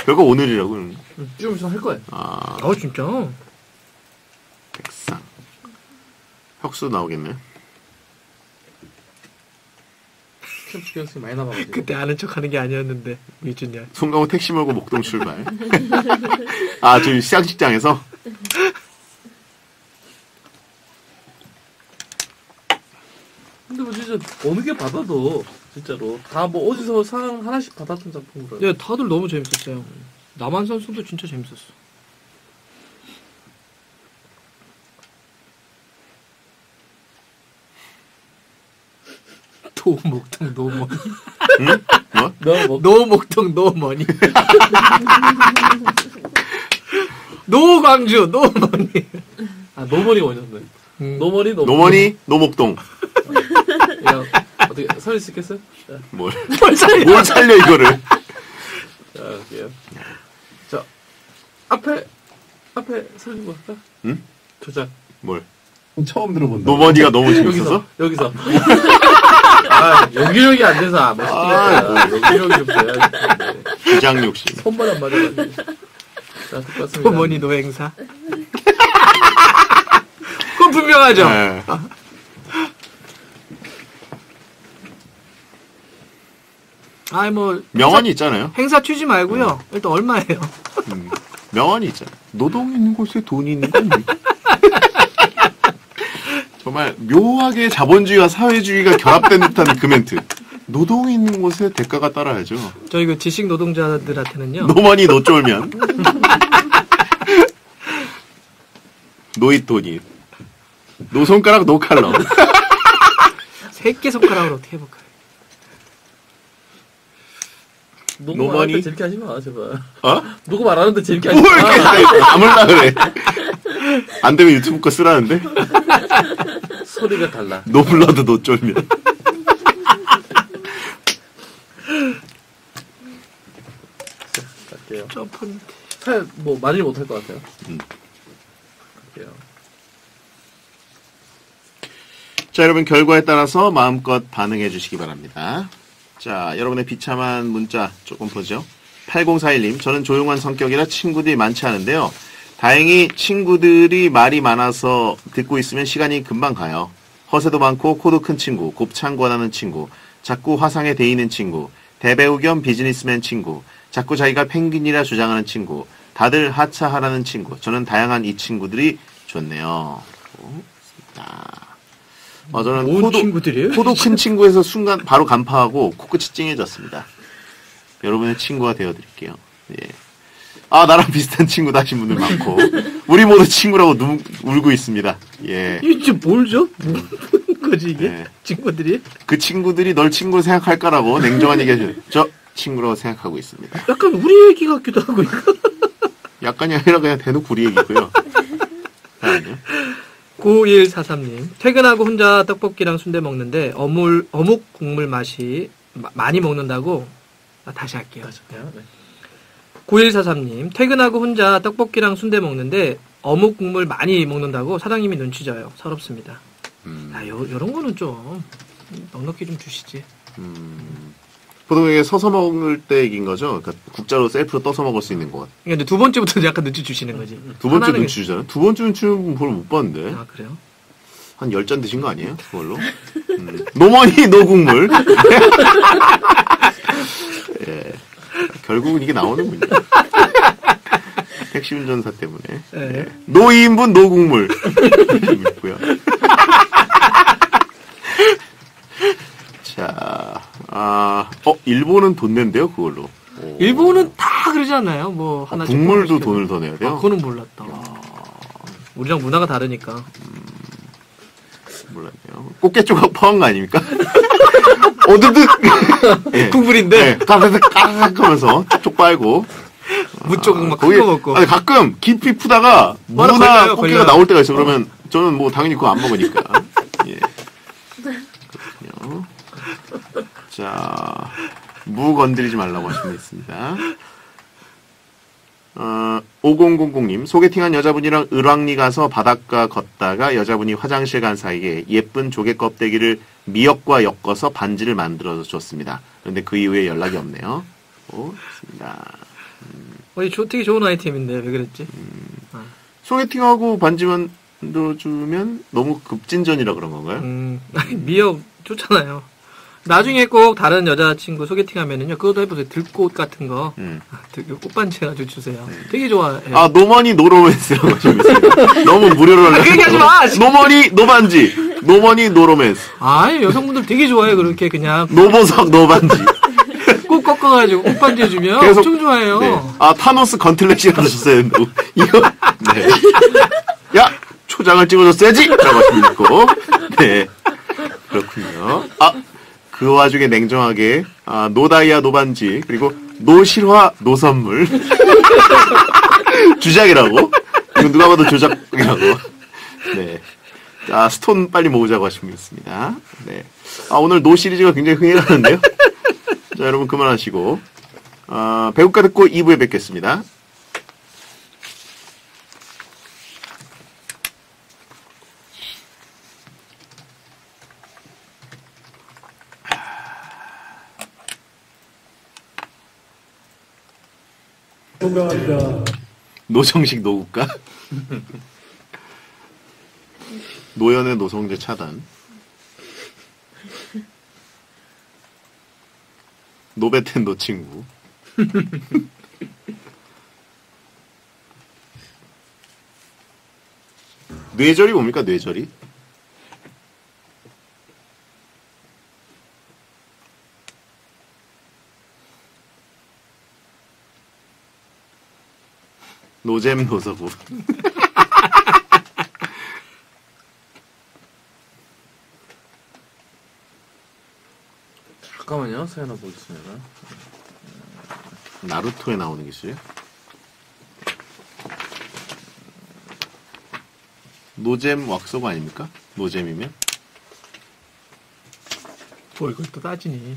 결과 오늘이라고, 요좀 있으면 할 거예요. 아, 아, 진짜? 백상. 혁수 나오겠네. 캠프 기억이 많이 남아가지고. 그때 아는 척 하는 게 아니었는데, 유준열. 송강호 택시 몰고 목동 출발. 아, 저희 시장식장에서? 근데 뭐 진짜 어느 게 받아도 진짜로 다 뭐 어디서 상 하나씩 받았던 작품으로. 네, 다들 너무 재밌었어요. 남한산성도 진짜 재밌었어. no 목동 no money 응? 뭐? 너 뭐? no 목동 no money no 광주 no money 아 no 머리가 오셨네. 음. no 머리 no. no money, no 목동. 야, 어떻게 살릴 수 있겠어요? 자, 뭘, 뭘 살려, 이거를. 자, 할게요. 자, 앞에 앞에 살리고 할까? 응? 조작. 뭘. 처음 들어본다. 노머니가 너무 여기서 재밌어서? 여기서. 아 연기력이 안 돼서 아, 멋있게 연기력이 좀 돼야지. 주장 욕심. 손만 안 맞아가지고. 자, 똑같습니다. 노머니 노행사 그건 분명하죠 네. 아이 뭐 명언이 있잖아요. 행사 뛰지 말고요 일단 얼마예요 음, 명언이 있잖아요. 노동 있는 곳에 돈이 있는 건 뭡니까? 정말 묘하게 자본주의와 사회주의가 결합된 듯한 그 멘트. 노동이 있는 곳에 대가가 따라야죠. 저희 그 지식 노동자들한테는요 no money no 쫄면. 노잇 돈이. no 손가락 no 칼럼. 새끼 손가락으로 어떻게 해볼까요 녹음 안 no money? 하는데 재밌게 하지 마, 제발. 어? 녹음 안 하는데 재밌게 하지 뭘 마. 이렇게 담을라 그래. 안 되면 유튜브 거 쓰라는데? 소리가 달라. no blood no 쫄면. 갈게요. 점프는 잘, 뭐, 많이 못할 것 같아요. 음. 갈게요. 자, 여러분 결과에 따라서 마음껏 반응해 주시기 바랍니다. 자, 여러분의 비참한 문자 조금 보죠. 8041님, 저는 조용한 성격이라 친구들이 많지 않은데요. 다행히 친구들이 말이 많아서 듣고 있으면 시간이 금방 가요. 허세도 많고 코도 큰 친구, 곱창 권하는 친구, 자꾸 화상에 대이는 친구, 대배우 겸 비즈니스맨 친구, 자꾸 자기가 펭귄이라 주장하는 친구, 다들 하차하라는 친구. 저는 다양한 이 친구들이 좋네요. 오, 어, 저는 뭔 코도, 친구들이에요? 코도 큰 친구에서 순간 바로 간파하고 코끝이 찡해졌습니다. 여러분의 친구가 되어드릴게요. 예. 아, 나랑 비슷한 친구다 하신 분들 많고, 우리 모두 친구라고 눈, 울고 있습니다. 예. 이게 뭘 줘? 뭔 거지 이게? 네. 친구들이? 그 친구들이 널 친구로 생각할까라고 냉정한 얘기 해줘요. 저 친구라고 생각하고 있습니다. 약간 우리 얘기 같기도 하고 약간이 아니라 그냥 대놓고 우리 얘기고요. 아니요. 9143님 퇴근하고 혼자 떡볶이랑 순대 먹는데 어물 어묵 국물 맛이 마- 많이 먹는다고 아, 다시 할게요. 네. 9143님 퇴근하고 혼자 떡볶이랑 순대 먹는데 어묵 국물 많이 먹는다고 사장님이 눈치 줘요. 서럽습니다. 음, 아, 요, 요런 거는 좀 넉넉히 좀 주시지. 음. 보통 이게 서서 먹을 때 얘기인 거죠? 그러니까 국자로 셀프로 떠서 먹을 수 있는 것. 근데 두 번째부터 약간 눈치 주시는 거지. 두 번째 하나는 눈치 주잖아요. 두 번째 눈치는 별로 못 봤는데. 아, 그래요? 한 열 잔 드신 거 아니에요? 그걸로? 음. 노머니 노국물. 예. 결국은 이게 나오는군요. 택시 운전사 때문에. 네. 예. 노인분 노국물. 자, 아, 어, 일본은 돈 낸대요, 그걸로. 오. 일본은 다 그러지 않나요? 뭐 하나 국물도 조금 돈을 더 내야 아, 돼요? 그거는 몰랐다. 우리랑 문화가 다르니까. 몰랐네요. 꽃게 조각 포함 거 아닙니까? 어드득! 예. 국물인데 네, 까르륵 까르륵 하면서 쪽쪽 빨고. 무조건 막 거기에- 큰거 먹고. 아니, 가끔 깊이 푸다가 무나 걸려요, 꽃게가 걸려요. 나올 때가 있어. 그러면 저는 뭐 당연히 그거 안 먹으니까. 예. 그렇군요. 자, 무 건드리지 말라고 분 있습니다. 어, 5000님, 소개팅한 여자분이랑 을왕리 가서 바닷가 걷다가 여자분이 화장실 간 사이에 예쁜 조개 껍데기를 미역과 엮어서 반지를 만들어서 줬습니다. 그런데 그 이후에 연락이 없네요. 오, 좋습니다. 어, 이 조- 되게 좋은 아이템인데 왜 그랬지? 소개팅하고 반지 만들어주면 너무 급진전이라 그런 건가요? 음, 아니, 미역 좋잖아요. 나중에 꼭 다른 여자친구 소개팅 하면은요, 그것도 해보세요. 들꽃 같은 거. 음. 아, 들- 꽃반지 해가지고 주세요. 되게 좋아해요. 아, no money no 로맨스라고 하시면 있어요. 너무 무료로 하려고. 그 얘기하지 마! 노머니 노반지. 노머니 노로맨스. 아니, 여성분들 되게 좋아해요. 그렇게 그냥 no 보석 no 반지. 꼭 꺾어가지고 꽃반지 해주면 계속- 엄청 좋아해요. 네. 아, 타노스 줬어야 된다고. 이거, 네. 야! 초장을 찍어줬어야지! 라고 하시면 있고. 네. 그렇군요. 아, 그 와중에 냉정하게, 아, no다이아 no반지, 그리고 no실화 no선물. 주작이라고. 이거 누가 봐도 조작이라고. 네. 자, stone 빨리 모으자고 하시면 있습니다. 네. 아, 오늘 no 시리즈가 굉장히 흥행하는데요. 자, 여러분 그만하시고. 아, 배우가 듣고 2부에 뵙겠습니다. 노정식 노국가? 노연의 노성재 차단. 노베텐 노 친구. 뇌절이 뭡니까, 뇌절이? 노잼 노서구. 잠깐만요. 사연을 보겠습니다. 나루토에 나오는 기술이요? 노잼 왁서브 아닙니까? 노잼이면? 뭐 이걸 또 따지니.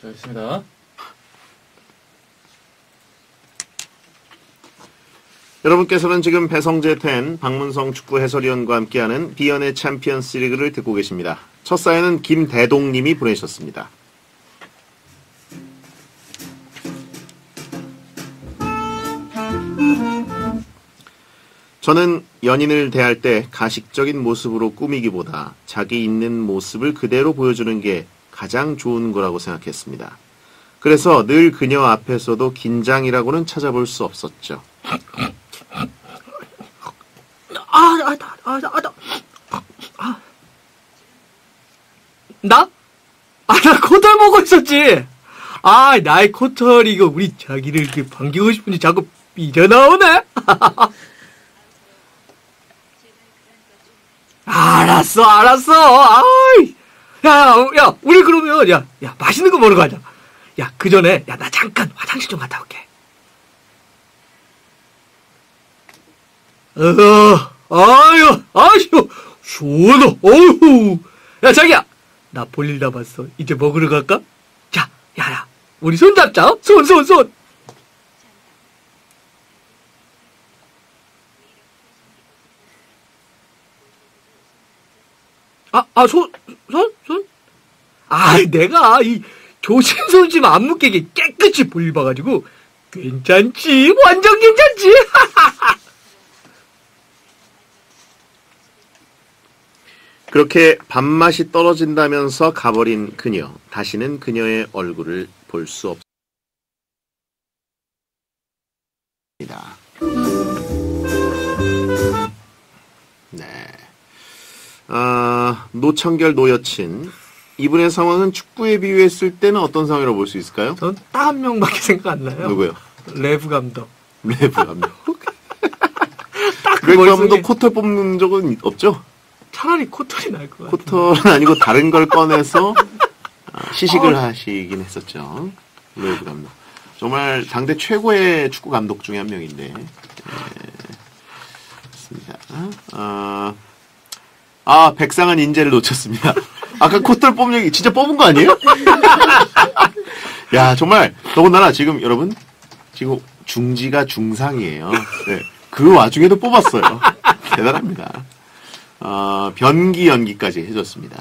자, 있습니다. 여러분께서는 지금 배성재 텐 박문성 축구 해설위원과 함께하는 비연의 챔피언스 리그를 듣고 계십니다. 첫 사연은 김대동님이 보내셨습니다. 저는 연인을 대할 때 가식적인 모습으로 꾸미기보다 자기 있는 모습을 그대로 보여주는 게 가장 좋은 거라고 생각했습니다. 그래서 늘 그녀 앞에서도 긴장이라고는 찾아볼 수 없었죠. 아, 아, 나, 아, 나, 아, 나. 아. 나? 아, 나 코털 보고 있었지. 아, 나의 코털 이거 우리 자기를 이렇게 반기고 싶은지 자꾸 삐져나오네. 알았어, 알았어. 아이. 야, 야, 우리 그러면 야, 야, 맛있는 거 먹으러 가자. 야, 그 전에 야, 나 잠깐 화장실 좀 갔다 올게. 어, 아유, 아유, 시원해, 어휴. 야, 자기야, 나 볼일 남았어. 이제 먹으러 갈까? 자, 야, 야, 우리 손 잡자. 손, 손, 손. 아, 아, 손, 손, 손? 아, 내가 이 조심손심 안 묶이게 깨끗이 볼일 봐가지고 괜찮지, 완전 괜찮지. 그렇게 밥맛이 떨어진다면서 가버린 그녀. 다시는 그녀의 얼굴을 볼 수 없 no청결 no여친. 이분의 상황은 축구에 비유했을 때는 어떤 상황이라고 볼 수 있을까요? 전 딱 한 명밖에 생각 안 나요. 누구요? 레브 감독. 레브 감독. 딱 레브 감독 코털 뽑는 적은 없죠? 차라리 코털이 날 것 같아. 코털은 아니고 다른 걸 꺼내서 아, 시식을 하시긴 했었죠. 레브 감독. 정말 당대 최고의 축구 감독 중에 한 명인데. 예, 맞습니다. 아, 아, 백상한 인재를 놓쳤습니다. 아까 코털 뽑는 게 진짜 뽑은 거 아니에요? 야, 정말, 더군다나 지금 여러분, 지금 중지가 중상이에요. 네, 그 와중에도 뽑았어요. 대단합니다. 어, 변기 연기까지 해줬습니다.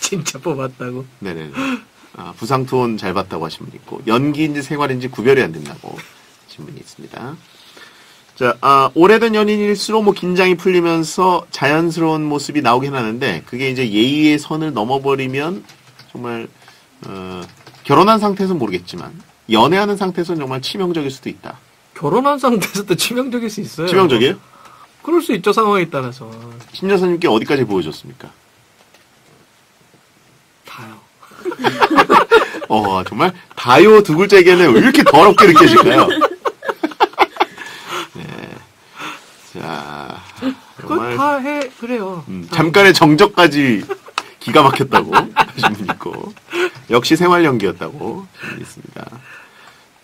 진짜 뽑았다고. 네네. 아, 부상투혼 잘 봤다고 하신 분 있고, 연기인지 생활인지 구별이 안 된다고 하신 분이 있습니다. 자, 아, 오래된 연인일수록 뭐 긴장이 풀리면서 자연스러운 모습이 나오긴 하는데, 그게 이제 예의의 선을 넘어버리면, 정말, 어, 결혼한 상태에서는 모르겠지만, 연애하는 상태에서는 정말 치명적일 수도 있다. 결혼한 상태에서도 치명적일 수 있어요. 치명적이에요? 그럴 수 있죠, 상황에 따라서. 신 여사님께 어디까지 보여줬습니까? 다요. 어, 정말, 다요 두 글자에게는 왜 이렇게 더럽게 느껴질까요? 네. 자, 해, 그래요. 음, 잠깐의 정적까지 기가 막혔다고 하신 분 있고, 역시 생활 연기였다고 있습니다.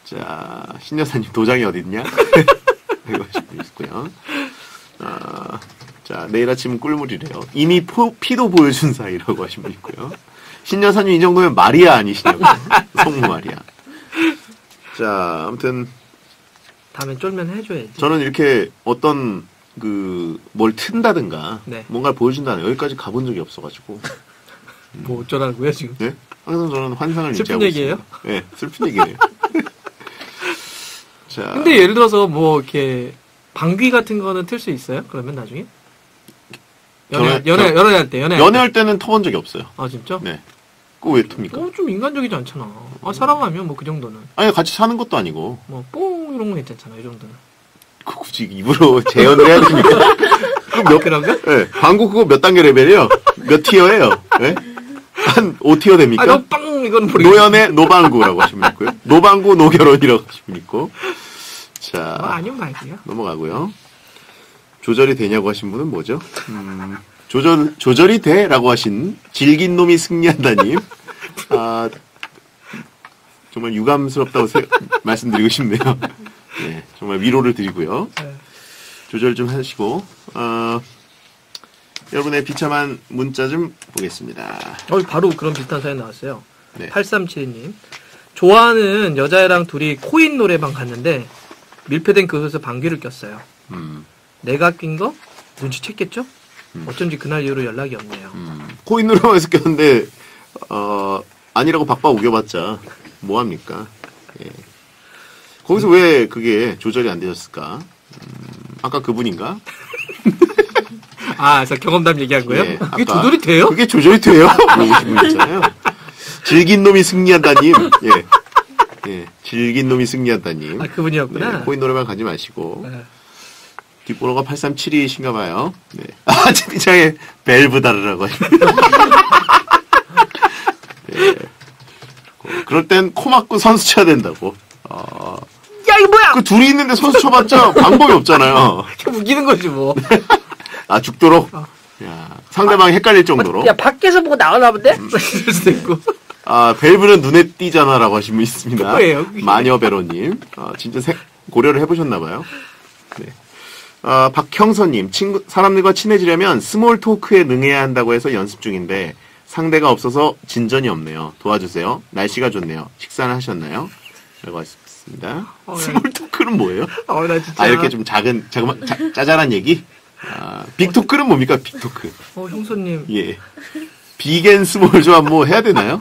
자, 신 여사님 도장이 어딨냐? 이거 하신 분 있고요. 아, 자, 내일 아침 꿀물이래요. 이미 포- 피도 보여준 사이라고 하신 분 있고요. 신 여사님 이 정도면 마리아 아니시냐고. 성모 마리아. 자, 아무튼 다음엔 쫄면 해줘야지. 저는 이렇게 어떤 그 뭘 튼다든가 네. 뭔가를 보여준다는 여기까지 가본 적이 없어가지고 뭐 어쩌라고요, 지금? 네? 항상 저는 환상을 슬픈 얘기예요? 있습니다. 네, 슬픈 얘기예요. 자, 근데 예를 들어서 뭐, 이렇게, 방귀 같은 거는 틀 수 있어요? 그러면 나중에? 연애, 연애, 저- 연애할 때, 연애. 연애할 때는 터본 적이 없어요. 아, 진짜? 네. 그거 왜 틉니까? 어, 좀 인간적이지 않잖아. 아, 사랑하면 뭐 그 정도는. 아니 같이 사는 것도 아니고 뭐, 뽕, 이런 거 괜찮잖아, 이 정도는. 그 굳이 입으로 재현을 해야 됩니까? 그 몇, 그런가? 네, 방구 그거 몇 단계 레벨이에요? 몇 tier예요? 네? 한 5 tier 됩니까? 아, 너 빵! 이건 모르겠어. no연애 no방구라고 하시면 있고요. no방구 no결혼이라고 하시면 있고. 자, 아, 아니면 말이야. 넘어가고요. 조절이 되냐고 하신 분은 뭐죠? 음, 조절, 조절이 돼? 라고 하신 질긴 놈이 승리한다님. 아, 정말 유감스럽다고 세- 말씀드리고 싶네요. 네, 정말 위로를 드리고요. 네. 조절 좀 하시고, 어, 여러분의 비참한 문자 좀 보겠습니다. 어, 바로 그런 비슷한 사연 나왔어요. 네. 8372님. 좋아하는 여자애랑 둘이 코인 노래방 갔는데 밀폐된 그곳에서 방귀를 꼈어요. 음, 내가 낀 거 눈치챘겠죠? 어쩐지 그날 이후로 연락이 없네요. 음. 코인 노래방에서 꼈는데 어 아니라고 박박 우겨봤자 뭐 합니까? 예. 거기서 왜 그게 조절이 안 되셨을까? 음, 아까 그분인가? 아, 그래서 경험담 얘기한 거예요? 예, 그게 아까 조절이 돼요? 그게 조절이 돼요? 물어보신 분 있잖아요. 질긴 놈이 승리한다님. 예. 예. 질긴 놈이 승리한다님. 아, 그분이었구나. 네, 코인 노래방 가지 마시고. 네. 뒷번호가 8372이신가 봐요. 네. 아, 채팅창에 벨브다르라고. 네. 그- 그럴 땐 코 막고 선수 쳐야 된다고. 어, 야, 이거 뭐야! 그 둘이 있는데 선수 쳐봤자 방법이 없잖아요. 웃기는 거지, 뭐. 아, 죽도록? 어. 야, 상대방이 헷갈릴 정도로. 야, 밖에서 보고 나가나 본데? 이럴 수도 있고. 아, 벨브는 눈에 띄잖아라고 하신 분 있습니다. 누구예요, 그게? 마녀배로님. 아, 진짜 생- 고려를 해보셨나봐요. 네. 아, 박형선님, 친구, 사람들과 친해지려면 small talk에 능해야 한다고 해서 연습 중인데, 상대가 없어서 진전이 없네요. 도와주세요. 날씨가 좋네요. 식사는 하셨나요? 라고 하셨습니다. 어, 네. small talk는 뭐예요? 어, 나 진짜. 아, 이렇게 좀 작은, 자그마, 자, 짜잘한 얘기? 아, big talk는 뭡니까, big talk? 어, 형수님. 예. big and small 조합 뭐 해야 되나요?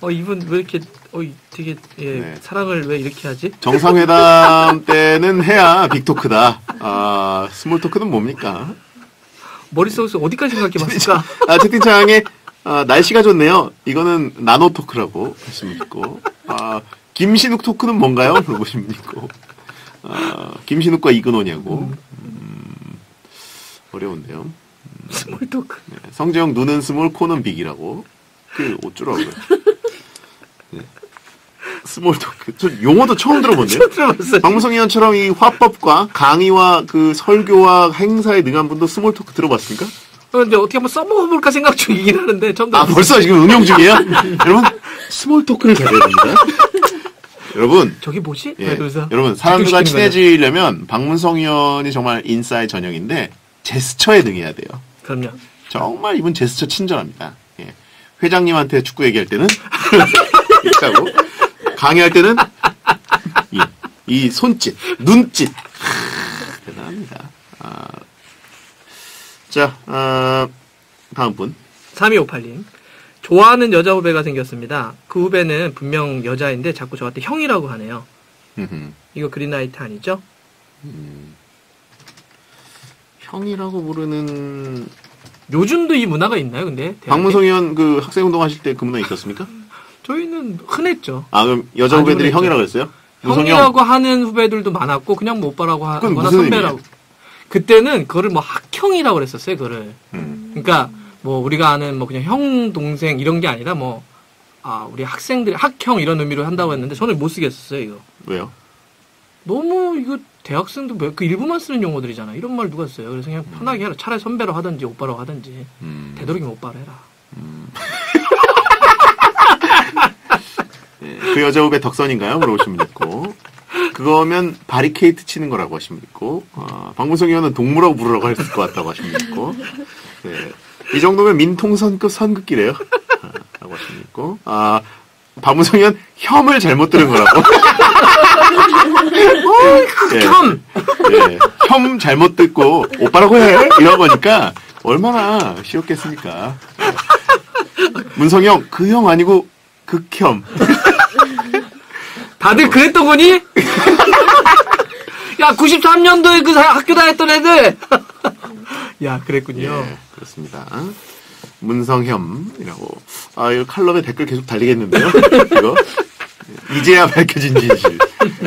어, 이분 왜 이렇게, 어, 이- 되게, 예, 네. 사랑을 왜 이렇게 하지? 정상회담 때는 해야 big talk다. 아, small talk는 뭡니까? 머릿속에서 어디까지 생각해 봤을까? 아, 채팅창에, 아, 날씨가 좋네요. 이거는 nano talk라고 하시면 있고, 아, 김신욱 talk는 뭔가요? 있고, 아, 김신욱과 이근호냐고. 음, 어려운데요. small talk. 네, 성재형 눈은 small, 코는 big이라고. 그, 어쩌라고요. 네. small talk. 저 용어도 처음 들어본데요? 의원처럼 이 화법과 강의와 그 설교와 행사에 능한 분도 small talk 들어봤습니까? 근데 어떻게 한번 써먹어볼까 생각 중이긴 하는데, 처음 아, 들어봤어요. 벌써 지금 응용 중이에요? 여러분, small talk를 잘해야 됩니다. 여러분, 저게 뭐지? 예, 네, 그래서 여러분, 사람들과. 친해지려면 박문성 의원이 정말 인싸의 전형인데, 제스처에 능해야 돼요. 그럼요. 정말 이분 제스처 친절합니다. 예. 회장님한테 축구 얘기할 때는 하고 강의할 때는 이, 이 손짓, 눈짓 하, 대단합니다. 아, 자, 아, 다음 분. 3258님. 좋아하는 여자 후배가 생겼습니다. 그 후배는 분명 여자인데 자꾸 저한테 형이라고 하네요. 이거 그린라이트 아니죠? 형이라고 부르는 요즘도 이 문화가 있나요, 근데? 대학에? 박문성 의원 그 학생 운동 하실 때 그 문화 있었습니까? 저희는 흔했죠. 아 그럼 여자 후배들이 그랬죠. 형이라고 형? 형이라고 하는 후배들도 많았고 그냥 뭐 오빠라고 하- 하거나 무슨 선배라고. 그때는 그거를 뭐 학형이라고 그랬었어요, 그거를. 음. 그러니까 뭐 우리가 아는 뭐 그냥 형 동생 이런 게 아니라 뭐 아, 우리 학생들이 학형 이런 의미로 한다고 했는데 저는 못 쓰겠었어요, 이거. 왜요? 너무 이거 대학생도 뭐- 그 일부만 쓰는 용어들이잖아. 이런 말 누가 써요? 그래서 그냥 편하게 해라. 차라리 선배로 하든지 오빠로 하든지. 음. 되도록이면 오빠로 해라. 예, 그 여자 후배 덕선인가요? 물어보신 분 있고. 그거면 바리케이트 치는 거라고 분 있고, 어, 박문성 의원은 동물하고 부르라고 했을 것 같다고 분 있고, 네. 이 정도면 민통선급 선긋기래요. 아, 라고 있고, 아, 박문성 의원 혐을 잘못 들은 거라고. 예, 혐! 예, 혐 잘못 듣고 오빠라고 해 이런 거니까 얼마나 쉬웠겠습니까? 예. 문성형 그 형 아니고 극혐. 다들 그랬던 거니? 야, 93년도에 그 사- 학교 다녔던 애들! 야, 그랬군요. 예, 그렇습니다. 문성혐이라고. 아, 이거 칼럼에 댓글 계속 달리겠는데요? 이거. 예, 이제야 밝혀진 진실.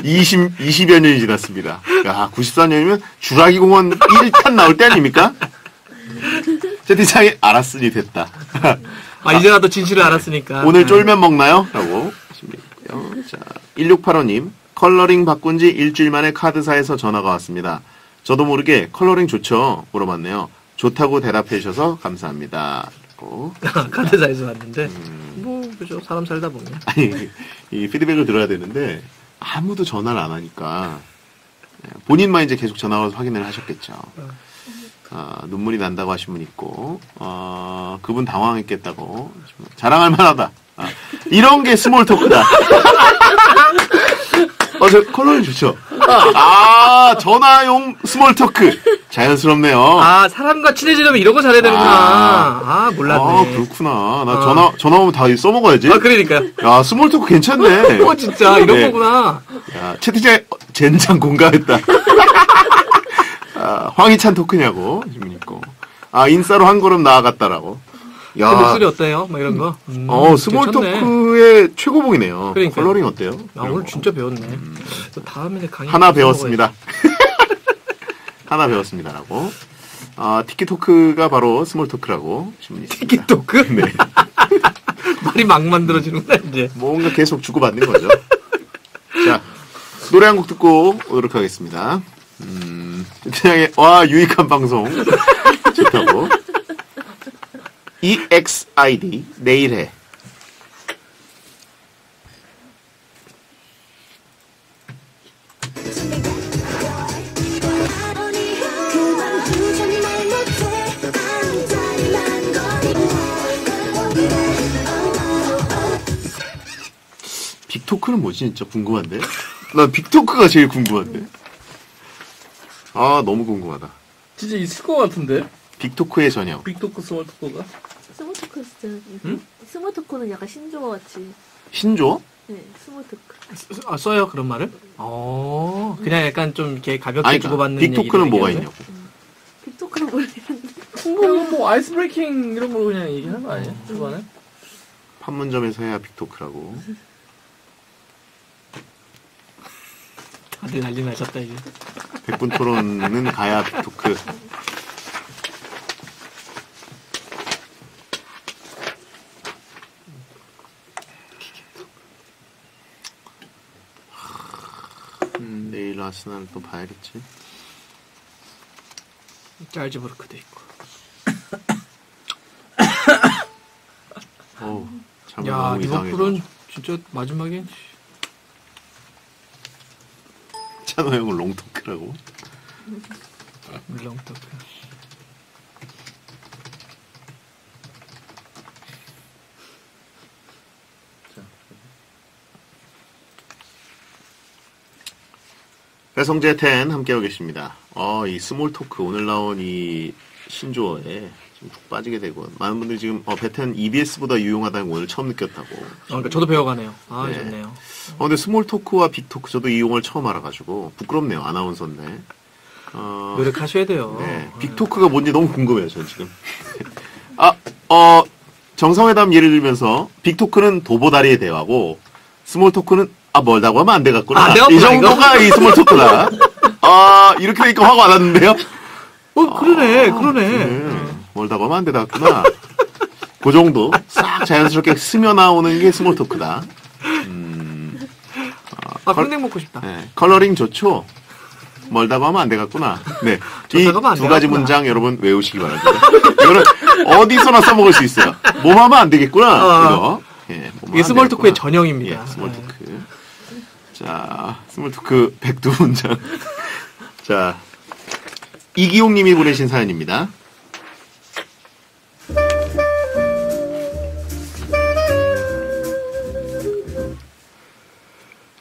20, 20여 년이 지났습니다. 야, 94년이면 주라기 공원 1탄 나올 때 아닙니까? 채팅창에 알았으니 됐다. 아, 이제라도 진실을 알았으니까. 오늘 네. 쫄면 먹나요? 라고 하십니다. 자, 1685님. 컬러링 바꾼 지 일주일 만에 카드사에서 전화가 왔습니다. 저도 모르게 컬러링 좋죠? 물어봤네요. 좋다고 대답해 주셔서 감사합니다. 카드사에서 왔는데. 음. 뭐, 그죠. 사람 살다 보면. 아니, 이 피드백을 들어야 되는데, 아무도 전화를 안 하니까, 예, 본인만 이제 계속 전화 와서 확인을 하셨겠죠. 아, 눈물이 난다고 하신 분 있고, 어, 그분 당황했겠다고. 자랑할 만하다. 아, 이런 게 small talk다. 어, 저 컬러링 좋죠? 아, 전화용 small talk. 자연스럽네요. 아, 사람과 친해지려면 이런 거 잘해야 되는구나. 아, 몰랐네. 아, 그렇구나. 나 어. 전화, 전화 오면 다 써먹어야지. 아, 그러니까요. 야, small talk 괜찮네. 어, 진짜, 이런 네. 거구나. 야, 채팅창에 어, 젠장 공감했다. 아, 황희찬 talk냐고, 있고. 아, 인싸로 한 걸음 나아갔다라고. 야, 그 목소리 어때요? 막 이런 거. 음, 어, small 괜찮네. talk의 최고봉이네요. 그러니까요. 컬러링 어때요? 아, 오늘 진짜 배웠네. 또 다음에 강의. 하나 좀 배웠습니다. 하나 배웠습니다라고. 아, 티키talk가 바로 small talk라고 있습니다. 티키talk? 네. 말이 막 만들어지는구나, 이제. 뭔가 계속 주고받는 거죠. 자, 노래 한 곡 듣고 오도록 하겠습니다. 음, 그냥, 와, 유익한 방송. 좋다고. EXID, 내일 해. 그만두지 말 못해 아무 짜리만 big talk는 뭐지, 진짜 궁금한데? 난 big talk가 제일 궁금한데. 아, 너무 궁금하다. 진짜 있을 것 같은데? big talk의 전형. big talk small talk가? small talk 진짜 응? small talk는 약간 신조어 같이 신조? 네 small talk 쓰- 아, 써요, 그런 말을? 어, 그냥 약간 좀 이렇게 가볍게 아니, 주고받는 big talk는 뭐가 있냐고. big talk는 모르겠는데 그거 뭐 ice breaking 이런 걸 그냥 얘기하는 거 아니야? 초반에? 판문점에서 해야 빅토크라고. 다들 난리 나셨다, 이제. 백분 토론은 가야 빅토크. 음, 내일 아스날 또 봐야겠지. 짤즈부르크도 있고. 어우, 야, 너무. 리버풀은 진짜 마지막에 찬호 형은 long talk라고. 물렁떡. 배성재 텐 함께하고 계십니다. 어, 이 small talk 오늘 나온 이 신조어에 지금 푹 빠지게 되고 많은 분들이 지금 어, 배텐 EBS보다 유용하다는 거 오늘 처음 느꼈다고. 아, 그러니까 저도 배워가네요. 아, 네. 좋네요. 어, 근데 small talk와 big talk 저도 이 용어를 처음 알아가지고 부끄럽네요. 아나운서인데. 어, 노력하셔야 돼요. 네, big talk가 뭔지 너무 궁금해요. 전 지금. 아, 어, 정상회담 예를 들면서 big talk는 도보다리의 대화고 small talk는 아 멀다고 하면 안 되겠구나. 안 되겠구나, 이 정도가 이 small talk다. 아 이렇게 되니까 화가 안 왔는데요. 어, 그러네, 그러네. 네, 멀다고 하면 안 되겠구나. 그 정도 싹 자연스럽게 스며 나오는 게 small talk다. 음, 아, 컬- 콩냉 먹고 싶다. 네, 컬러링 좋죠. 멀다고 하면 안 되겠구나. 네. 이 두 가지. 문장 여러분 외우시기 바랍니다. 이거는 어디서나 써먹을 수 있어요. 멀다고 하면 안 되겠구나. 어. 이거. 예, 이게 안 small talk의. 전형입니다. 예, small talk. 자, small talk 102 문장. 자, 이기용 님이 보내신 사연입니다.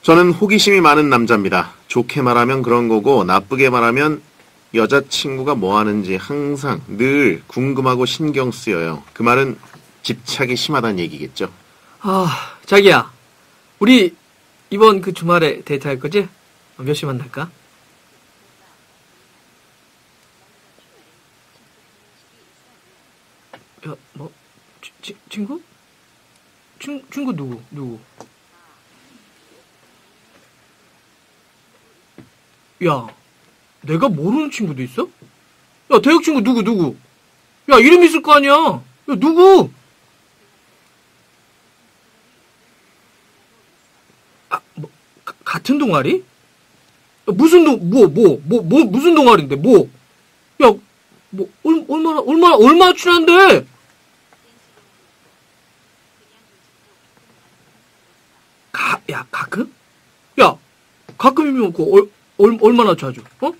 저는 호기심이 많은 남자입니다. 좋게 말하면 그런 거고 나쁘게 말하면 여자친구가 뭐 하는지 항상 늘 궁금하고 신경 쓰여요. 그 말은 집착이 심하다는 얘기겠죠. 아, 자기야. 우리 이번 그 주말에 데이트할 거지? 어, 몇시 만날까? 야, 뭐, 치, 치, 친구? 친, 친구 누구? 누구? 야, 내가 모르는 친구도 있어? 야, 대학 친구 누구, 누구? 야, 이름 있을 거 아니야? 야, 누구? 아, 뭐, 가- 같은 동아리? 야, 무슨 동, 뭐, 뭐, 뭐, 뭐, 무슨 동아리인데, 뭐? 야, 뭐, 얼, 얼마나, 얼마나, 얼마나 친한데? 가, 야, 가끔? 야, 가끔이면 그, 얼, 얼, 얼마나 자주, 어?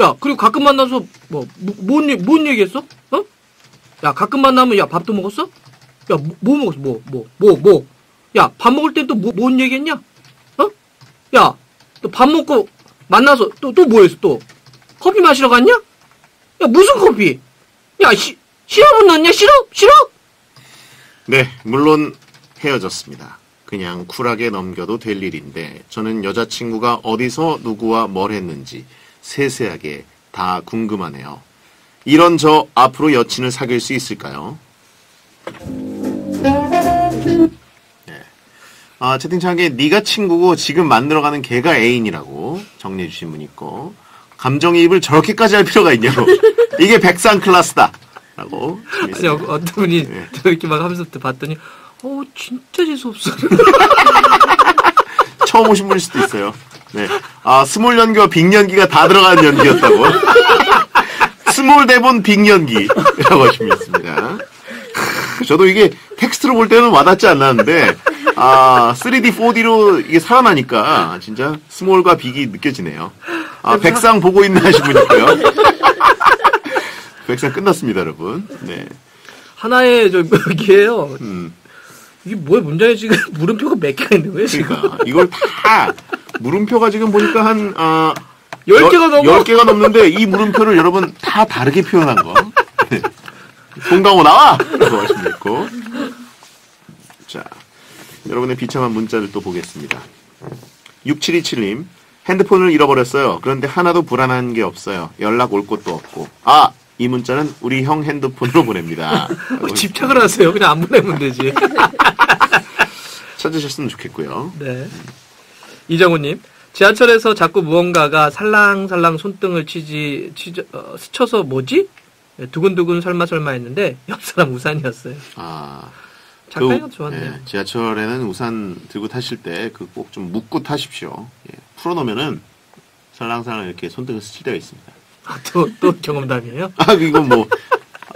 야, 그리고 가끔 만나서, 뭐, 뭐, 뭔, 얘- 뭔 얘기했어? 어? 야, 가끔 만나면, 야, 밥도 먹었어? 야, 뭐, 뭐 먹었어? 뭐, 뭐, 뭐, 뭐? 야, 밥 먹을 땐 또 뭐, 뭔 얘기했냐? 어? 야, 너 밥 먹고 만나서 또, 또 뭐 했어, 또? 커피 마시러 갔냐? 야, 무슨 커피? 야, 시, 시럽은 넣었냐? 시럽? 시럽? 네, 물론 헤어졌습니다. 그냥 쿨하게 넘겨도 될 일인데 저는 여자친구가 어디서 누구와 뭘 했는지 세세하게 다 궁금하네요. 이런 저 앞으로 여친을 사귈 수 있을까요? 네. 아, 채팅창에 네가 친구고 지금 만들어가는 걔가 애인이라고 정리해 주신 분 있고 감정이입을 저렇게까지 할 필요가 있냐고 이게 백상 클래스다 라고 아니, 어, 어떤 분이 네. 저렇게 막 하면서 봤더니, 어, 진짜 재수없어. 처음 오신 분일 수도 있어요. 네. 아, small 연기와 big 연기가 다 들어가는 연기였다고. small 대본 big 연기라고 하시면 있습니다. 크, 저도 이게 텍스트로 볼 때는 와닿지 않았는데, 아, 3D, 4D로 이게 살아나니까 진짜 small과 big이 느껴지네요. 아, 백상 보고 있나 하신 분 있고요. 백상 끝났습니다, 여러분. 네. 하나의, 저, 여기에요. 음. 이게 뭐야, 문장에 지금 물음표가 몇 개가 있는 거예요, 지금? 그러니까 이걸 다 물음표가 지금 보니까 한 아, 열 개가 넘어? 열 개가 넘는데 이 물음표를 여러분 다 다르게 표현한 거. 네. 송강호 나와! 라고 하시면 있고. 자, 여러분의 비참한 문자를 또 보겠습니다. 6727님, 핸드폰을 잃어버렸어요. 그런데 하나도 불안한 게 없어요. 연락 올 곳도 없고. 아! 이 문자는 우리 형 핸드폰으로 보냅니다. 어, 집착을 하세요. 그냥 안 보내면 되지. 찾으셨으면 좋겠고요. 네. 이정우님, 지하철에서 자꾸 무언가가 살랑살랑 손등을 치지, 치저, 어, 스쳐서 뭐지? 네, 두근두근 설마 설마 했는데, 옆 사람 우산이었어요. 아, 작가가 그, 좋았네요. 예, 지하철에는 우산 들고 타실 때 그 꼭 좀 묶고 타십시오. 예, 풀어놓으면은 살랑살랑 이렇게 손등을 스칠 때가 있습니다. 아, 또, 또 경험담이에요? 아, 이건 뭐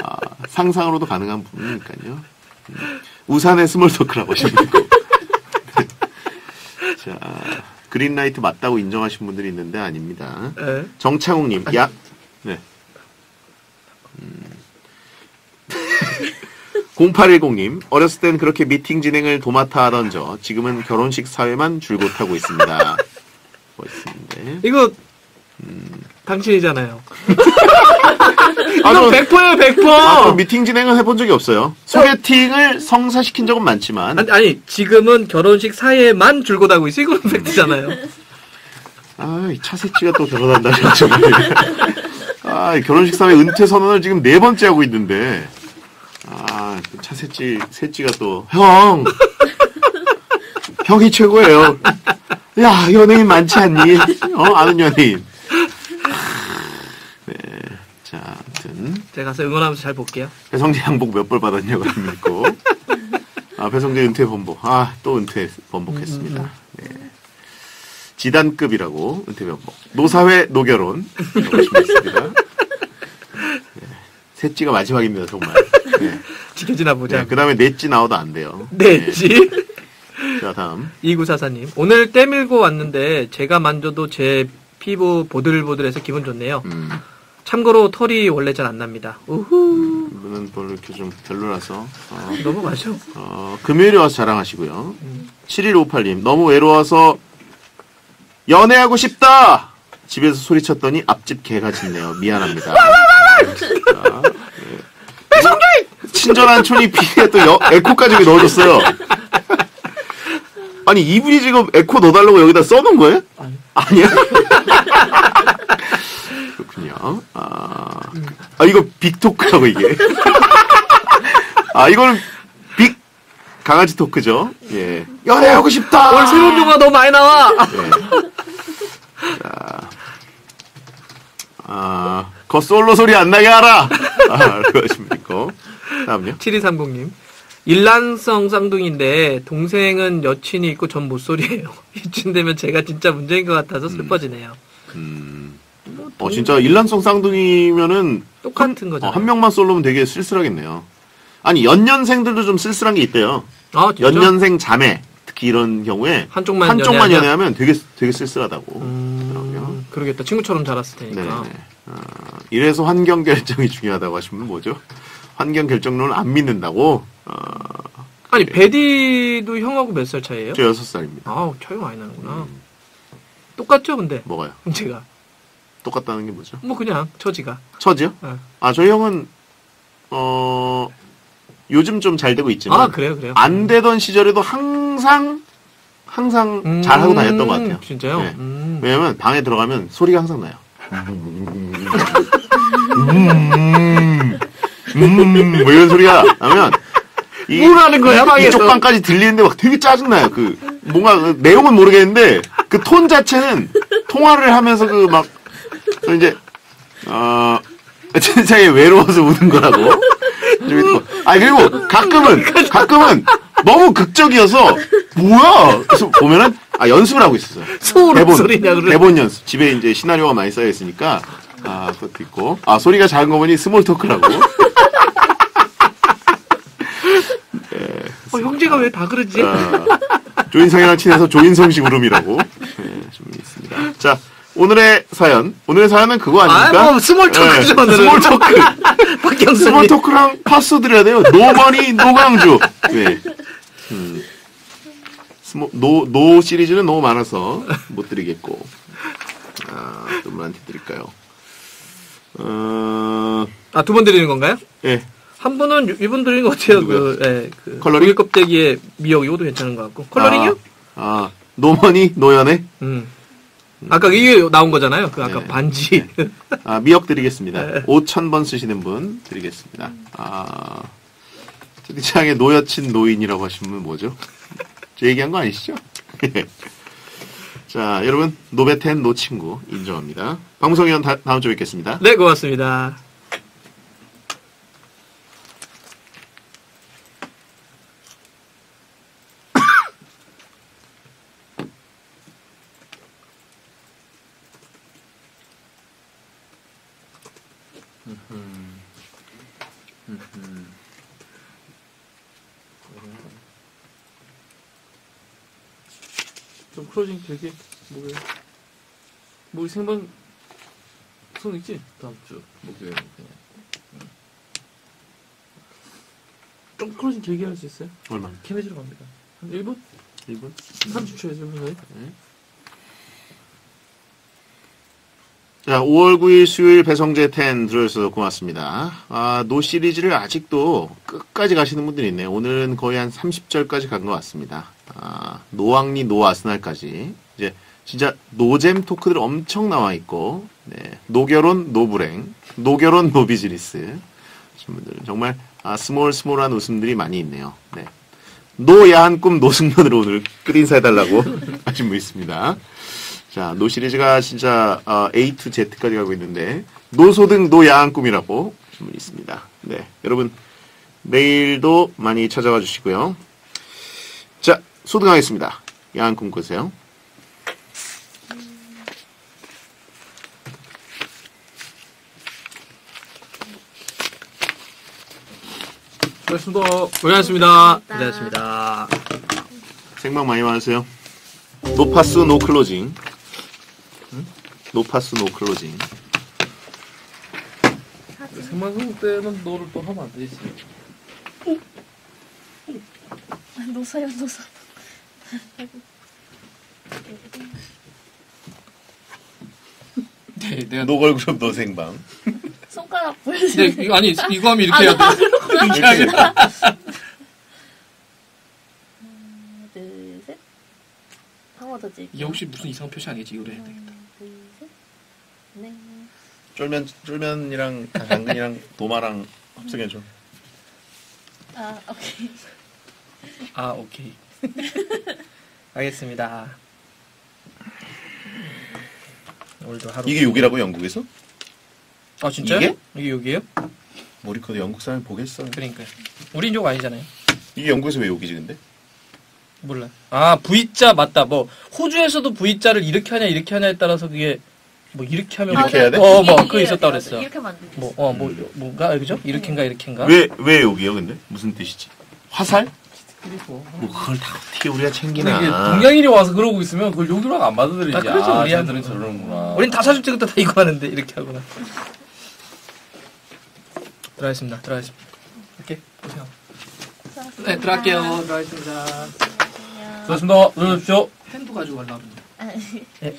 아, 상상으로도 가능한 부분이니까요. 음, 우산의 small talk라고 하시면 있고. 자, green light 맞다고 인정하신 분들이 있는데 아닙니다. 네. 정창욱님, 야, 네. 음. 0810님, 어렸을 땐 그렇게 미팅 진행을 도맡아 하던 저, 지금은 결혼식 사회만 줄곧 하고 있습니다. 멋있는데. 이거, 당신이잖아요. 아, 이거 저- 100%예요, 100%! 아, 저 미팅 진행은 해본 적이 없어요. 소개팅을 성사시킨 적은 많지만, 아니, 아니, 지금은 결혼식 사회만 줄곧 하고 있어. 이거는 팩트잖아요. 아, 이 차세치가 또 결혼한다는. 아, 이 결혼식 사회 은퇴 선언을 지금 네 번째 하고 있는데, 아, 그 차세치, 세치가 또, 형! 형이 최고예요. 야, 연예인 많지 않니? 어, 아는 연예인. 네. 자, 아무튼, 제가 가서 응원하면서 잘 볼게요. 배성재 양복 몇 벌 받았냐고 있고, 아, 배성재 은퇴 번복. 아, 또 은퇴 번복했습니다. 네. 지단급이라고 은퇴 번복. 노사회 노결혼. 하시면 있습니다. 네. 셋찌가 마지막입니다, 정말. 네. 지켜지나 보자. 그 다음에 넷찌 나와도 안 돼요. 넷지? 네. 자, 다음. 2944님. 오늘 때밀고 왔는데 제가 만져도 제 피부 보들보들해서 기분 좋네요. 음, 참고로 털이 원래 잘 안 납니다. 우후. 이분은 별로 이렇게 좀 별로라서. 어, 넘어가죠. 어, 금요일에 와서 자랑하시고요. 7158님, 너무 외로워서 연애하고 싶다! 집에서 소리쳤더니 앞집 개가 짖네요. 미안합니다. 자, 네. 친절한 촌이 피에 또 여- 에코까지 넣어줬어요. 아니, 이분이 지금 에코 넣어달라고 여기다 써놓은 거예요? 아니 야? 그렇군요. 아, 아, 이거 빅토크라고, 이게. 아, 이거는 빅 강아지 토크죠. 예. 연애하고 싶다! 오늘 새로운 용어 너무 많이 나와! 예. 자, 아, 거 솔로 소리 안 나게 하라! 아, 그러시면 있고. 다음요. 7230님. 일란성 쌍둥이인데 동생은 여친이 있고 전 모쏠이에요. 이쯤 되면 제가 진짜 문제인 것 같아서 슬퍼지네요. 음. 어, 진짜 일란성 쌍둥이면은 똑같은 어, 거잖아요. 한 명만 솔로면 되게 쓸쓸하겠네요. 아니, 연년생들도 좀 쓸쓸한 게 있대요. 아? 연년생 자매. 특히 이런 경우에 한쪽만 한쪽만 연애하면? 연애하면 되게 되게 쓸쓸하다고. 음, 그러겠다. 친구처럼 자랐을 테니까. 네. 어, 이래서 환경 결정이 중요하다고 하시면 뭐죠? 환경 결정론을 안 믿는다고? 어, 아니 베디도 형하고 몇 살 차이예요? 저 여섯 살입니다. 아우 차이 많이 나는구나. 음, 똑같죠 근데 뭐가요? 형제가 똑같다는 게 뭐죠? 뭐 그냥 처지가. 처지요? 네. 아, 저희 형은, 어, 요즘 좀 잘 되고 있지만, 아 그래요 그래요. 안 되던 시절에도 항상, 항상 음, 잘 하고 다녔던 것 같아요. 진짜요? 네. 음. 왜냐면 방에 들어가면 소리가 항상 나요. 음, 음, 뭐 이런 소리가 나면, 이, 뭘 하는 거야 방에서? 이쪽 방까지 들리는데 막 되게 짜증나요. 그, 뭔가, 그 내용은 모르겠는데, 그 톤 자체는 통화를 하면서 그 막, 저 이제, 어, 세상에 외로워서 우는 거라고. 아, 그리고 가끔은, 가끔은 너무 극적이어서, 뭐야! 그래서 보면은, 아, 연습을 하고 있었어요. 소름 소리냐 그래. 대본 연습. 집에 이제 시나리오가 많이 쌓여 있으니까, 아, 그것도 있고. 아, 소리가 작은 거 보니 small talk라고. 어, 형제가 왜 다 그러지? 아, 조인성이랑 친해서 조인성식 울음이라고 네, 좀 있습니다. 자 오늘의 사연 오늘의 사연은 그거 아닙니까? 아, 뭐 small talk죠, 네. small talk. 스몰 토크랑 파스 드려야 돼요. 노머니 노강주 네. 음. 스모, 노, 노 시리즈는 너무 많아서 못 드리겠고 아, 또 분한테 드릴까요? 어, 아 두 번 드리는 건가요? 예, 한 분은 유- 이분 드리는 것 같아요. 누구요? 그, 예, 그 컬러링? 껍데기에 미역 이것도 괜찮은 것 같고. 컬러링이요? 아, 아 노머니 노연애 음. 아까 이게 나온 거잖아요. 그 아까 네. 반지. 아, 미역 드리겠습니다. 네. 5,000번 쓰시는 분 드리겠습니다. 아, 채팅창에 노여친 노인이라고 하신 분 뭐죠? 저 얘기한 거 아니시죠? 자, 여러분, 노베텐 노친구 인정합니다. 방송위원 다, 다음 주에 뵙겠습니다. 네, 고맙습니다. 좀 closing 되게 뭐예요? 뭐 생방 송 있지? 다음 주 목요일 그냥. 응. 좀 closing 길게 할 수 있어요? 얼마? 케미지로 갑니다. 한 1분? 1분? 30초에서 1분 사이? 자, 5월 9일 수요일 배성재 10 들어주셔서 고맙습니다. 아, no 시리즈를 아직도 끝까지 가시는 분들이 있네요. 오늘은 거의 한 30절까지 간 것 같습니다. 아, 노왕리 노 아스날까지. 이제 진짜 노잼 토크들 엄청 나와 있고, 네. 노결혼 노불행, 노결혼 노비즈니스. 분들은 정말 아, 스몰 스몰한 웃음들이 많이 있네요. 네. 노야한 꿈 노승만으로 오늘 끝인사해달라고 하신 분 있습니다. 자, 노 시리즈가 진짜 어, A to Z까지 가고 있는데 노소등 노야한 꿈이라고 질문이 있습니다. 네, 여러분 내일도 많이 찾아와 주시고요. 자, 소등하겠습니다. 야한 꿈 꾸세요. 고맙습니다. 고생하셨습니다. 고생하셨습니다. 생방 많이 많으세요. no파스 no closing. no파스 no closing. 생방송 때는 너를 또 하면 안 되지. 노사요 노사. 네, 내가 노걸그룹 노 생방. 손가락 보여주세요. 이거 아니 이거 하면 이렇게 아, 해야 돼. 이렇게 돼. 하나, 둘, 셋. 한번더 찍을게요. 이게 혹시 무슨 이상 표시 아니겠지? 이거로 해야 되겠다. 네. 쫄면 쫄면이랑 당근이랑 도마랑 합성해 줘. 아, 오케이. 아 오케이. 알겠습니다. 오늘도 하루. 이게 욕이라고 영국에서? 아 진짜요? 이게? 이게 여기에요? 머리카락 영국 사람 보겠어. 그러니까요. 우린 욕 아니잖아요. 이게 영국에서 왜 욕이지 근데? 몰라. 아 V자 맞다. 뭐 호주에서도 V자를 이렇게 하냐 이렇게 하냐에 따라서 그게 뭐 이렇게 하면 이렇게 뭐- 해야 돼? 어, 뭐 이게 있었다 이렇게 그랬어. 이렇게 만들고 뭐, 어, 뭐, 뭔가, 그죠? 이렇게인가, 이렇게인가? 왜, 왜 욕이요, 근데? 무슨 뜻이지? 화살? 그리고. 뭐, 그걸 다 어떻게 우리가 챙기나. 이게 동양인이 와서 그러고 있으면 그걸 욕이라고 안 받아들이지. 아, 그러죠, 아, 우리한테. 쟤들은 저러는구나. 우린 다 사줄 때부터 다 이거 하는데, 이렇게 하구나. 들어가겠습니다, 들어가겠습니다. 이렇게, 보세요. 네, 들어갈게요. 들어가겠습니다. 수고하셨습니다. 들어오십시오. 펜도 가지고 가려고 그러는데. 네.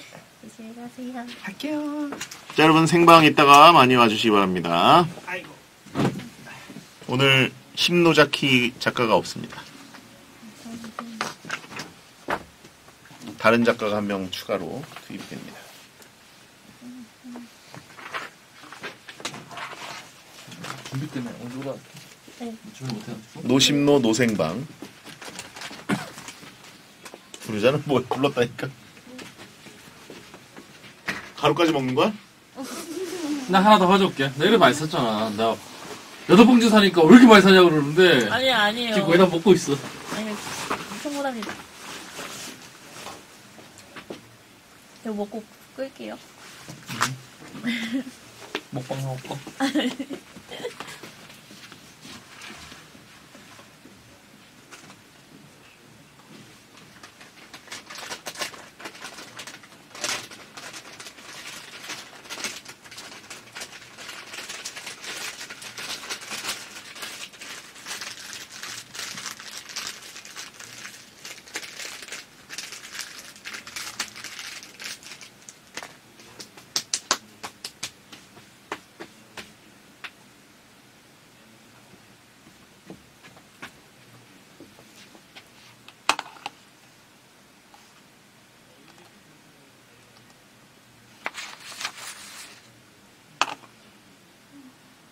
갈게요. 자, 여러분 생방 이따가 많이 와주시기 바랍니다. 아이고. 오늘 심노자키 작가가 없습니다. 다른 작가가 한 명 추가로 투입됩니다. 준비 때문에 오늘보다 네. 준비 못해가지고. 노심노 노생방. 부르자는 뭐 불렀다니까. 가루까지 먹는 거야? 나 하나 더 가져올게. 나 이래 많이 샀잖아. 나 여덟 봉지 사니까 왜 이렇게 많이 사냐고 그러는데 아니 아니에요. 지금 거의 다 먹고 있어. 아니 충분합니다. 이거 먹고 끌게요. 먹방 먹방.